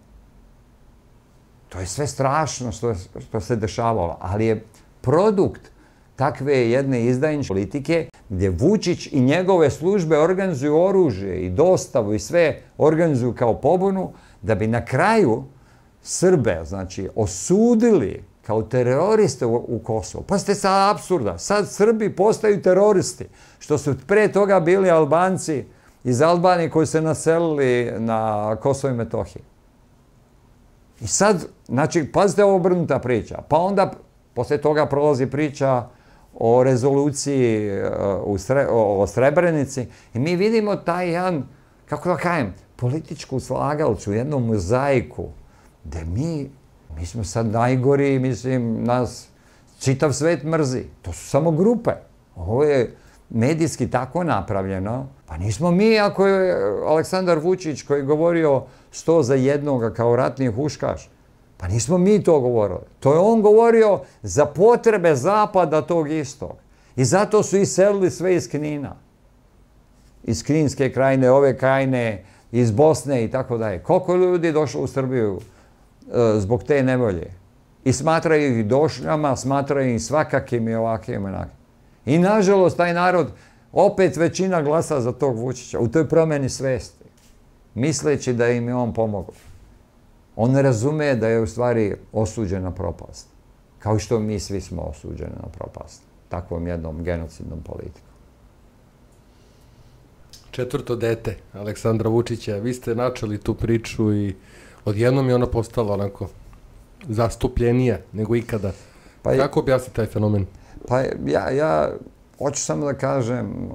To je sve strašno što, što se dešavalo, ali je produkt takve jedne izdajničke politike gdje Vučić i njegove službe organizuju oružje i dostavu i sve organizuju kao pobunu, da bi na kraju Srbe, znači, osudili kao teroriste u, u Kosovo. Pa ste sad absurda. Sad Srbi postaju teroristi. Što su pre toga bili Albanci iz Albanije koji se naselili na Kosovo i Metohiji. I sad, znači, pazite ovo obrnuta priča. Pa onda, posle toga prolazi priča o rezoluciji Sre, o, o Srebrenici i mi vidimo taj jedan, kako da kajem, političku slagalcu, jednu mozaiku, gde mi, mi smo sad najgori, mislim, nas čitav svet mrzi. To su samo grupe. Ovo je medijski tako napravljeno. Pa nismo mi, ako je Aleksandar Vučić koji je govorio sto za jednoga kao ratni huškaš, Pa nismo mi to govorili. To je on govorio za potrebe zapada tog istog. I zato su iselili sve iz Knina. Iz Kninske krajine, ove krajine, iz Bosne i tako dalje. Koliko ljudi je došlo u Srbiju e, zbog te nevolje? I smatraju ih došljama, smatraju ih svakakim i ovakvim i. I nažalost, taj narod, opet većina glasa za tog Vučića u toj promeni svesti, misleći da im je on pomogao. On ne razume da je u stvari osuđen na propast. Kao što mi svi smo osuđeni na propast. Takvom jednom genocidnom politikom. Četvrto dete Aleksandra Vučića. Vi ste načeli tu priču i odjednom je ona postala onako zastupljenija nego ikada. Pa je, kako objasniti taj fenomen? Pa ja, ja hoću samo da kažem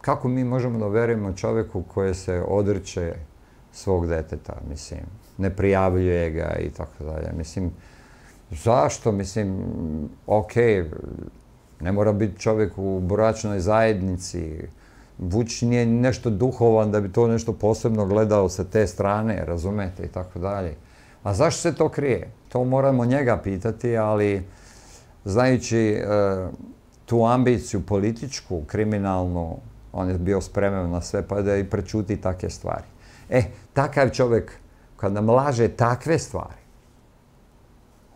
kako mi možemo da verujemo čoveku koje se odrče svog deteta, mislim ne prijavljuje ga i tako dalje. Mislim, zašto? Mislim, ok, ne mora biti čovjek u bračnoj zajednici, Vučić nije nešto duhovan da bi to nešto posebno gledao sa te strane, razumete, i tako dalje. A zašto se to krije? To moramo njega pitati, ali znajući e, tu ambiciju političku, kriminalnu, on je bio spreman na sve, pa da i prečuti takve stvari. E, takav čovjek kad nam laže takve stvari,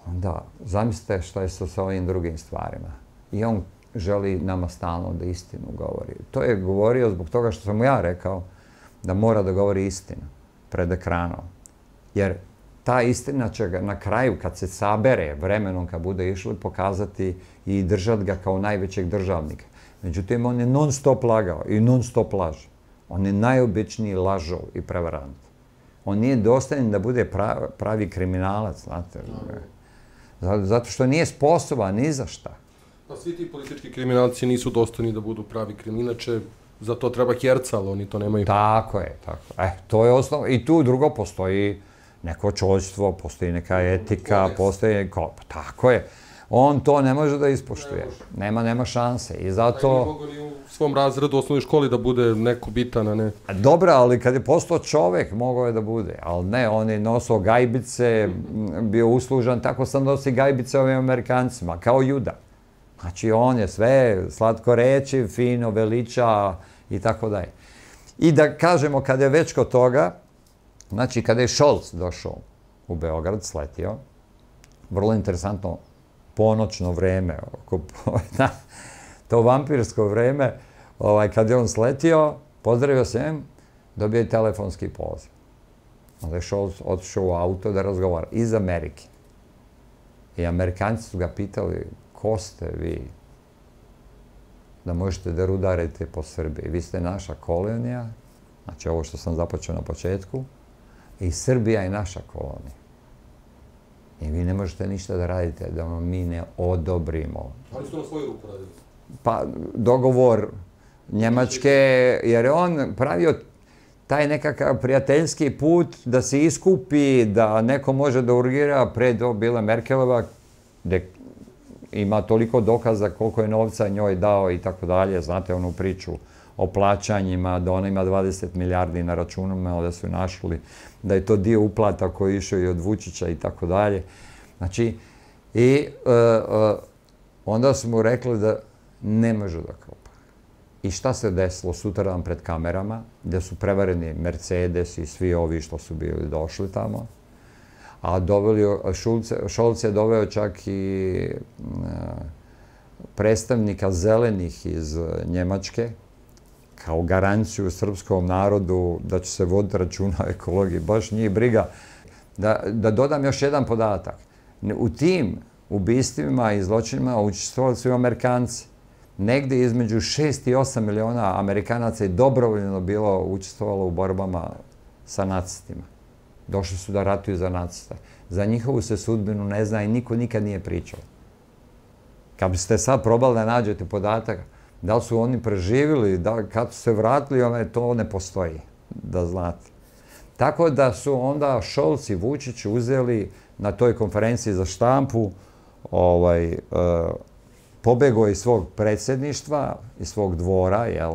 onda zamislite što je sa, sa ovim drugim stvarima. I on želi nama stalno da istinu govori. To je govorio zbog toga što sam mu ja rekao da mora da govori istinu pred ekranom. Jer ta istina će ga na kraju, kad se sabere vremenom, kad bude išlo, pokazati i držati ga kao najvećeg državnika. Međutim, on je non stop lagao i non stop laže. On je najobičniji lažov i prevarant on nije dostajan da bude pravi, pravi kriminalac, znate. Zato što nije sposoban ni za šta. Pa svi ti politički kriminalci nisu dostani da budu pravi kriminače, za to treba kjerca, ali oni to nemaju. Tako je, tako. E, to je osnovno. I tu drugo postoji neko čovjstvo, postoji neka etika, Kodeks. postoji neko... Tako je on to ne može da ispoštuje. Nema, nema šanse. I zato... Pa mogu ni u svom razredu u osnovnoj školi da bude neko bitan, a ne... Dobro, ali kad je postao čovek, mogao je da bude. Ali ne, on je nosao gajbice, bio uslužan, tako sam nosi gajbice ovim Amerikancima, kao juda. Znači, on je sve slatko reći, fino, veliča i tako dalje. I da kažemo, kada je već kod toga, znači kada je Scholz došao u Beograd, sletio, vrlo interesantno, ponoćno vreme, oko, <laughs> to vampirsko vreme, ovaj, kad je on sletio, pozdravio se em, dobio je telefonski poziv. Onda je otišao u auto da razgovara iz Amerike. I Amerikanci su ga pitali, ko ste vi da možete da rudarite po Srbiji? Vi ste naša kolonija, znači ovo što sam započeo na početku, i Srbija je naša kolonija. I vi ne možete ništa da radite da vam mi ne odobrimo. Ali su na svoju ruku radili? Pa, dogovor Njemačke, jer je on pravio taj nekakav prijateljski put da se iskupi, da neko može da urgira pred bila Merkelova, gde ima toliko dokaza koliko je novca njoj dao i tako dalje, znate onu priču o plaćanjima, da ona ima 20 milijardi na računima, da su našli, da je to dio uplata koji je išao i od Vučića i tako dalje. Znači, i uh, uh, onda su mu rekli da ne može da. I šta se desilo sutradan pred kamerama, gde su prevareni Mercedes i svi ovi što su bili došli tamo, a doveli, Šulce, Šolc je doveo čak i predstavnika zelenih iz Njemačke, kao garanciju srpskom narodu da će se voditi računa o ekologiji. Baš njih briga. Da, da dodam još jedan podatak. U tim ubistvima i zločinima učestvovali su i Amerikanci. Negde između 6 i 8 miliona Amerikanaca je dobrovoljno bilo učestvovalo u borbama sa nacistima. Došli su da ratuju za nacista. Za njihovu se sudbinu ne zna i niko nikad nije pričao. Kad biste sad probali da nađete podatak da li su oni preživili, da, kad su se vratili, onaj, to ne postoji, da znate. Tako da su onda Šolc i Vučić uzeli na toj konferenciji za štampu, ovaj, e, pobego iz svog predsjedništva, iz svog dvora, jel,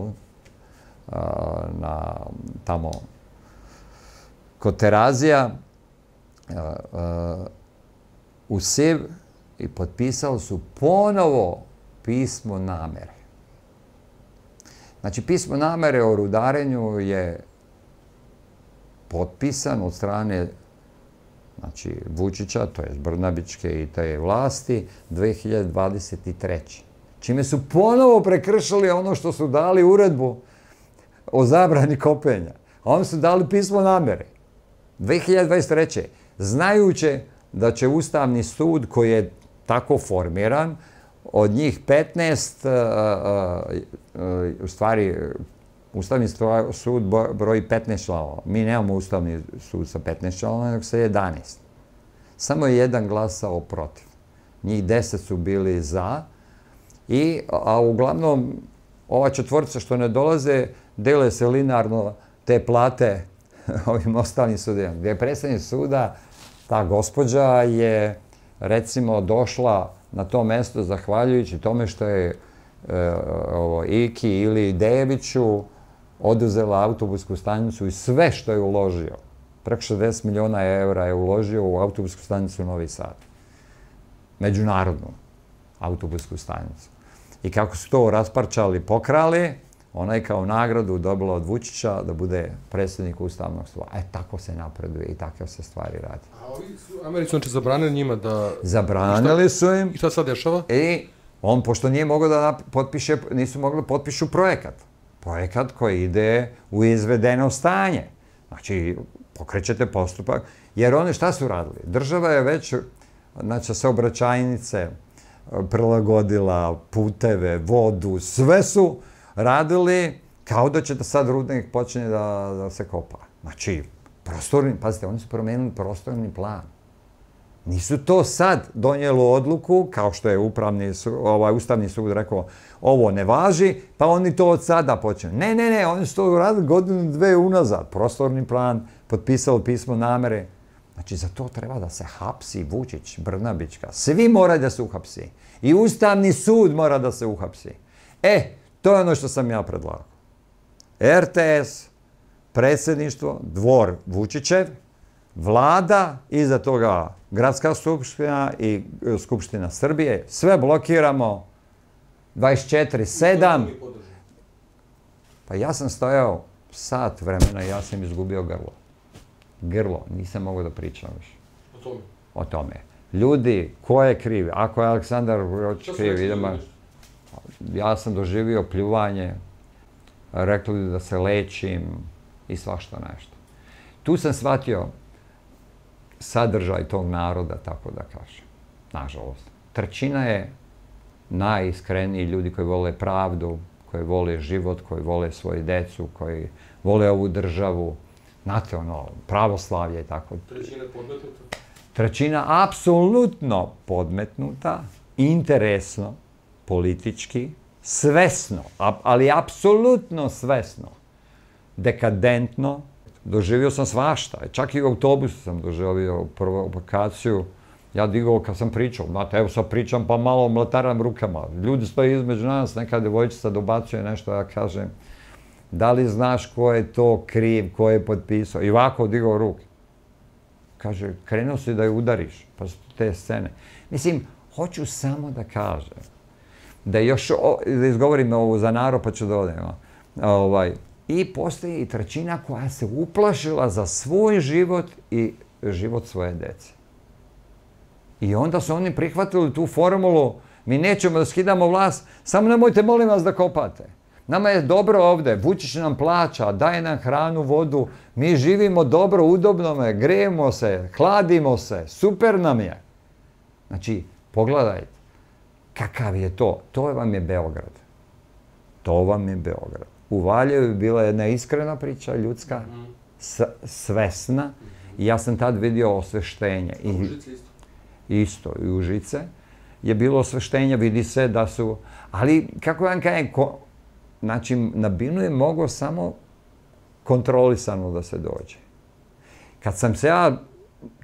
na tamo kod Terazija, u Siv i potpisali su ponovo pismo namere. Znači, pismo namere o rudarenju je potpisan od strane znači, Vučića, to je Brnabićke i te vlasti, 2023. Čime su ponovo prekršili ono što su dali uredbu o zabrani kopenja. A oni su dali pismo namere. 2023. Znajuće da će Ustavni sud koji je tako formiran, od njih 15, u stvari, Ustavni sud broji 15 članova. Mi nemamo Ustavni sud sa 15 članova, nego sa 11. Samo je jedan glasao protiv. Njih 10 su bili za, i, a uglavnom ova četvorca što ne dolaze, dele se linarno te plate <laughs> ovim ostalim sudijama. Gde je predsednik suda, ta gospođa je recimo došla na to mesto zahvaljujući tome što je e, ovo, Iki ili Dejeviću oduzela autobusku stanicu i sve što je uložio. Preko 60 miliona evra je uložio u autobusku stanicu Novi Sad. Međunarodnu autobusku stanicu. I kako su to rasparčali, pokrali, ona je kao nagradu dobila od Vučića da bude predsjednik Ustavnog suda. E, tako se napreduje i takve se stvari radi. A ovi su Americi znači zabranili njima da... Zabranili su im. I šta sad dešava? I on, pošto nije mogao da potpiše, nisu mogli da potpišu projekat. Projekat koji ide u izvedeno stanje. Znači, pokrećete postupak. Jer oni šta su radili? Država je već, znači, saobraćajnice prilagodila, puteve, vodu, sve su radili kao da će da sad rudnik počne da, da se kopa. Znači, prostorni, pazite, oni su promenili prostorni plan. Nisu to sad donijelo odluku, kao što je upravni, ovaj, Ustavni sud rekao, ovo ne važi, pa oni to od sada počne. Ne, ne, ne, oni su to uradili godinu, dve unazad. Prostorni plan, potpisalo pismo namere. Znači, za to treba da se hapsi Vučić, Brnabićka. Svi moraju da se uhapsi. I Ustavni sud mora da se uhapsi. E, To je ono što sam ja predlagao. RTS, predsjedništvo, dvor Vučićev, vlada, iza toga gradska skupština i e, skupština Srbije, sve blokiramo, 24-7. Pa ja sam stojao sat vremena ja sam izgubio grlo. Grlo, nisam mogao da pričam više. O tome? O tome. Ljudi, ko je kriv? Ako je Aleksandar Vujović kriv, idemo... Ja sam doživio pljuvanje, rekli da se lečim i svašta nešto. Tu sam shvatio sadržaj tog naroda, tako da kažem. Nažalost. Trčina je najiskreniji ljudi koji vole pravdu, koji vole život, koji vole svoju decu, koji vole ovu državu. Znate, ono, pravoslavlje i tako. Trećina podmetnuta? Trećina apsolutno podmetnuta, interesno, politički, svesno, ali apsolutno svesno, dekadentno. Doživio sam svašta, čak i u autobusu sam doživio prvu aplikaciju. Ja digao kad sam pričao, znate, evo sad pričam pa malo mlataram rukama. Ljudi stoje između nas, neka devojčica dobacuje nešto, ja kažem, da li znaš ko je to kriv, ko je potpisao? I ovako digao ruke. Kaže, krenuo si da je udariš, pa su te scene. Mislim, hoću samo da kažem, da još, da izgovorim ovo za naro, pa ću da odem. Ovaj, I postoji i trećina koja se uplašila za svoj život i život svoje dece. I onda su oni prihvatili tu formulu, mi nećemo da skidamo vlast, samo nemojte molim vas da kopate. Nama je dobro ovde, Vučić nam plaća, daje nam hranu, vodu, mi živimo dobro, udobno me, grejemo se, hladimo se, super nam je. Znači, pogledajte, kakav je to? To vam je Beograd. To vam je Beograd. U Valjevu je bila jedna iskrena priča, ljudska, svesna, i ja sam tad vidio osveštenje. I, isto? Isto, i u Žice je bilo osveštenje, vidi se da su, ali kako vam kajem, ko, Znači, na Binu je moglo samo kontrolisano da se dođe. Kad sam se ja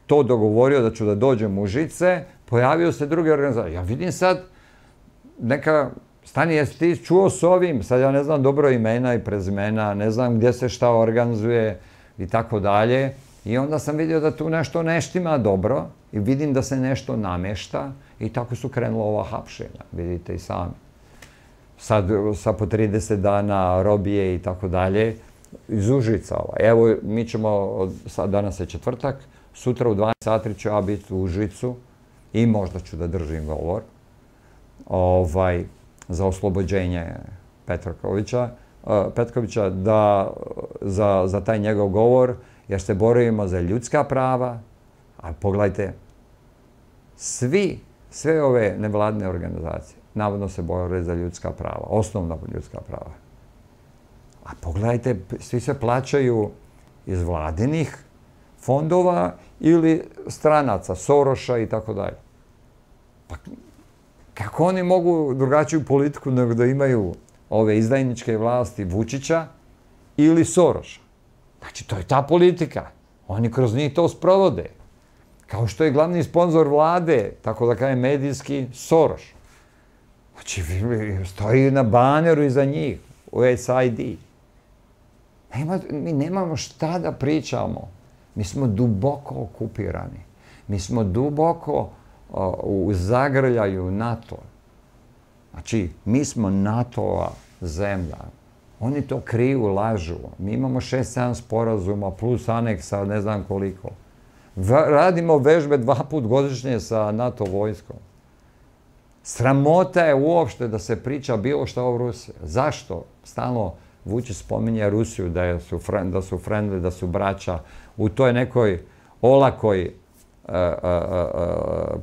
to dogovorio da ću da dođem u Žice, pojavio se drugi organizator. Ja vidim sad neka, stani, jesi ti čuo s ovim? Sad ja ne znam dobro imena i prezimena, ne znam gdje se šta organizuje i tako dalje. I onda sam vidio da tu nešto neštima dobro i vidim da se nešto namešta i tako su krenula ova hapšenja, vidite i sami sad sa po 30 dana robije i tako dalje, iz Užica. Ovaj. Evo, mi ćemo, od, sad, danas je četvrtak, sutra u 12 sati ću ja biti u Užicu i možda ću da držim govor ovaj, za oslobođenje Petrovića, uh, Petkovića da, za, za taj njegov govor, jer se borimo za ljudska prava, a pogledajte, svi, sve ove nevladne organizacije, navodno se bore za ljudska prava, osnovna ljudska prava. A pogledajte, svi se plaćaju iz vladinih fondova ili stranaca, Soroša i tako dalje. Pa kako oni mogu drugačiju politiku nego da imaju ove izdajničke vlasti Vučića ili Soroša? Znači, to je ta politika. Oni kroz njih to sprovode. Kao što je glavni sponsor vlade, tako da kaže medijski, Soroš. Znači, stoji na baneru iza njih, u SID. Nema, mi nemamo šta da pričamo. Mi smo duboko okupirani. Mi smo duboko u zagrljaju NATO. Znači, mi smo NATO-a zemlja. Oni to kriju, lažu. Mi imamo šest, sedam sporazuma plus aneksa, ne znam koliko. Radimo vežbe dva put godišnje sa NATO vojskom. Sramota je uopšte da se priča bilo šta o Rusiji. Zašto? Stalno Vučić spominje Rusiju da su, da su friendly, da su braća u toj nekoj olakoj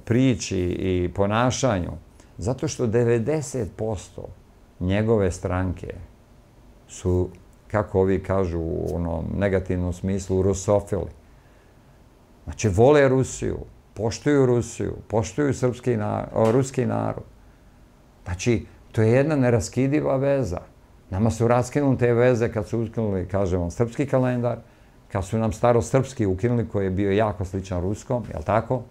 priči i ponašanju. Zato što 90% njegove stranke su, kako ovi kažu u onom negativnom smislu, rusofili. Znači, vole Rusiju, poštuju Rusiju, poštuju srpski narod, ruski narod. Znači, to je jedna neraskidiva veza. Nama su raskinuli te veze kad su ukinuli, kažemo, srpski kalendar, kad su nam staro srpski ukinuli koji je bio jako sličan ruskom, jel tako?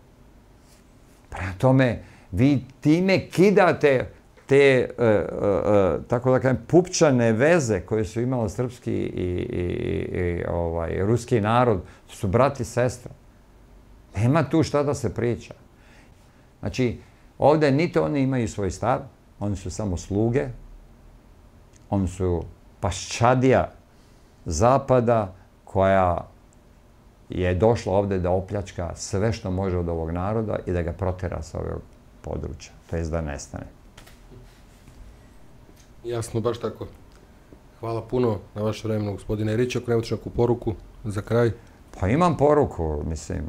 Prema tome, vi time kidate te, uh, uh, uh, tako da kažem, pupčane veze koje su imali srpski i, i, i ovaj, ruski narod, su brati i sestra. Nema tu šta da se priča. Znači, ovde niti oni imaju svoj stav, oni su samo sluge, oni su paščadija zapada koja je došla ovde da opljačka sve što može od ovog naroda i da ga protera sa ovog područja, to jest da nestane. Jasno, baš tako. Hvala puno na vaše vremenu, gospodine Erić. Ako nemate neku poruku za kraj? Pa imam poruku, mislim.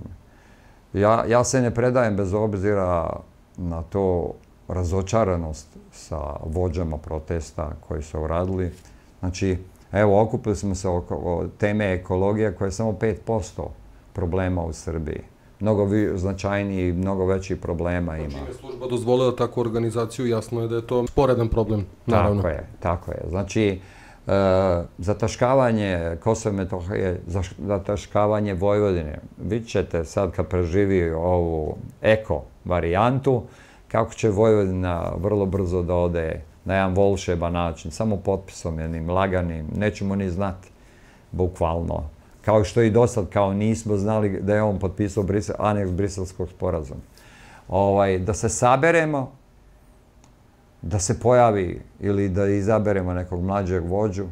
Ja, ja se ne predajem bez obzira na to razočaranost sa vođama protesta koji su uradili. Znači, evo, okupili smo se oko teme ekologije koja je samo 5% problema u Srbiji. Mnogo vi, značajniji i mnogo većih problema ima. Znači, je služba dozvolila takvu organizaciju, jasno je da je to sporedan problem, naravno. Tako je, tako je. Znači, e, zataškavanje Kosova i Metohije, zataškavanje Vojvodine. Vi ćete sad kad preživi ovu eko varijantu, kako će Vojvodina vrlo brzo da ode na jedan volšeban način, samo potpisom jednim laganim, nećemo ni znati, bukvalno. Kao što i do sad, kao nismo znali da je on potpisao Brisel, aneks briselskog sporazuma. Ovaj, da se saberemo, da se pojavi ili da izaberemo nekog mlađeg vođu.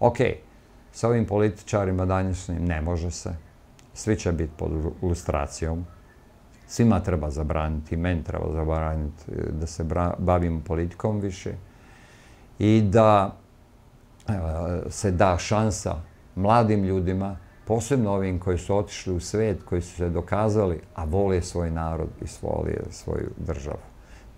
Ok, sa ovim političarima danješnim ne može se. Svi će biti pod ilustracijom. Svima treba zabraniti, meni treba zabraniti e, da se bavimo politikom više i da se da šansa mladim ljudima, posebno ovim koji su otišli u svet, koji su se dokazali, a vole svoj narod i vole svoju državu.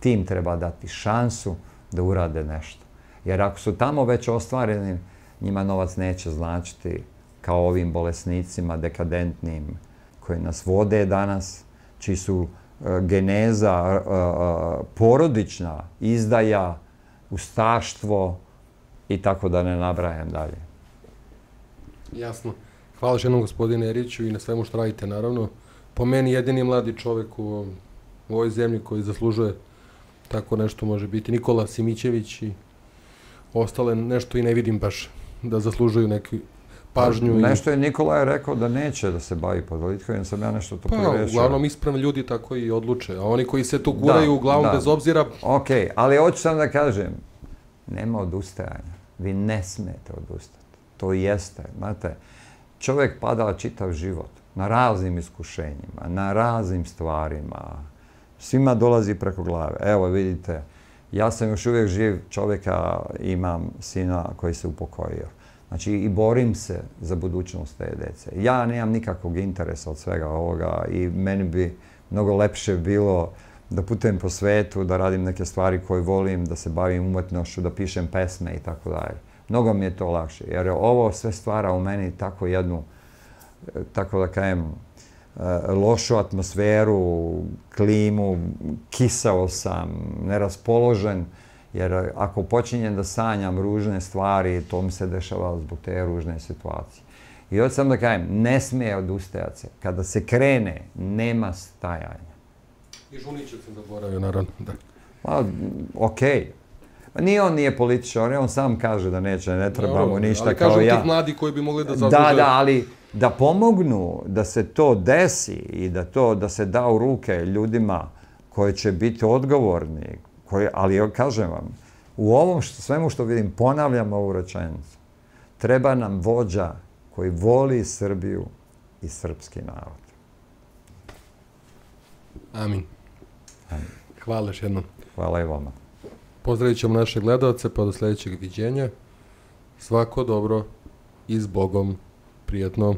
Tim treba dati šansu da urade nešto. Jer ako su tamo već ostvareni, njima novac neće značiti kao ovim bolesnicima, dekadentnim, koji nas vode danas, čiji su e, geneza e, e, porodična, izdaja, ustaštvo i tako da ne nabrajam dalje. Jasno. Hvala jednom gospodine Eriću i na svemu što radite, naravno. Po meni jedini mladi čovek u, u ovoj zemlji koji zaslužuje tako nešto može biti Nikola Simićević i ostale nešto i ne vidim baš da zaslužuju neki pažnju. Pa, nešto je Nikola rekao da neće da se bavi politikom, sam ja nešto to pa, pogrešio. uglavnom ispravni ljudi tako i odluče, a oni koji se tu guraju da, uglavnom da. bez obzira... Ok, ali hoću sam da kažem, nema odustajanja. Vi ne smete odustati. To jeste, znate, čovjek pada čitav život na raznim iskušenjima, na raznim stvarima. Svima dolazi preko glave. Evo, vidite, ja sam još uvijek živ čovjeka, imam sina koji se upokojio. Znači i borim se za budućnost te dece. Ja nemam nikakvog interesa od svega ovoga i meni bi mnogo lepše bilo da putujem po svetu, da radim neke stvari koje volim, da se bavim umetnošću, da pišem pesme i tako dalje. Mnogo mi je to lakše, jer ovo sve stvara u meni tako jednu, tako da kajem, e, lošu atmosferu, klimu, kisao sam, neraspoložen. Jer ako počinjem da sanjam ružne stvari, to mi se dešava zbog te ružne situacije. I od sam da kajem, ne smije odustajati se. Kada se krene, nema stajanja. I Žunića sam zaboravio, naravno. Da. Pa, okej. Okay. Nije on nije političar, on sam kaže da neće, ne trebamo no, ništa ali kao ja. Ali kažu tih mladi koji bi mogli da zadrže... Da, da, ali da pomognu da se to desi i da to da se da u ruke ljudima koji će biti odgovorni, koji, ali kažem vam, u ovom što, svemu što vidim, ponavljam ovu rečenicu, treba nam vođa koji voli Srbiju i srpski narod. Amin. Amin. Hvala još jednom. Hvala i vama. Pozdravit ćemo naše gledalce pa do sledećeg viđenja. Svako dobro i s Bogom. Prijetno.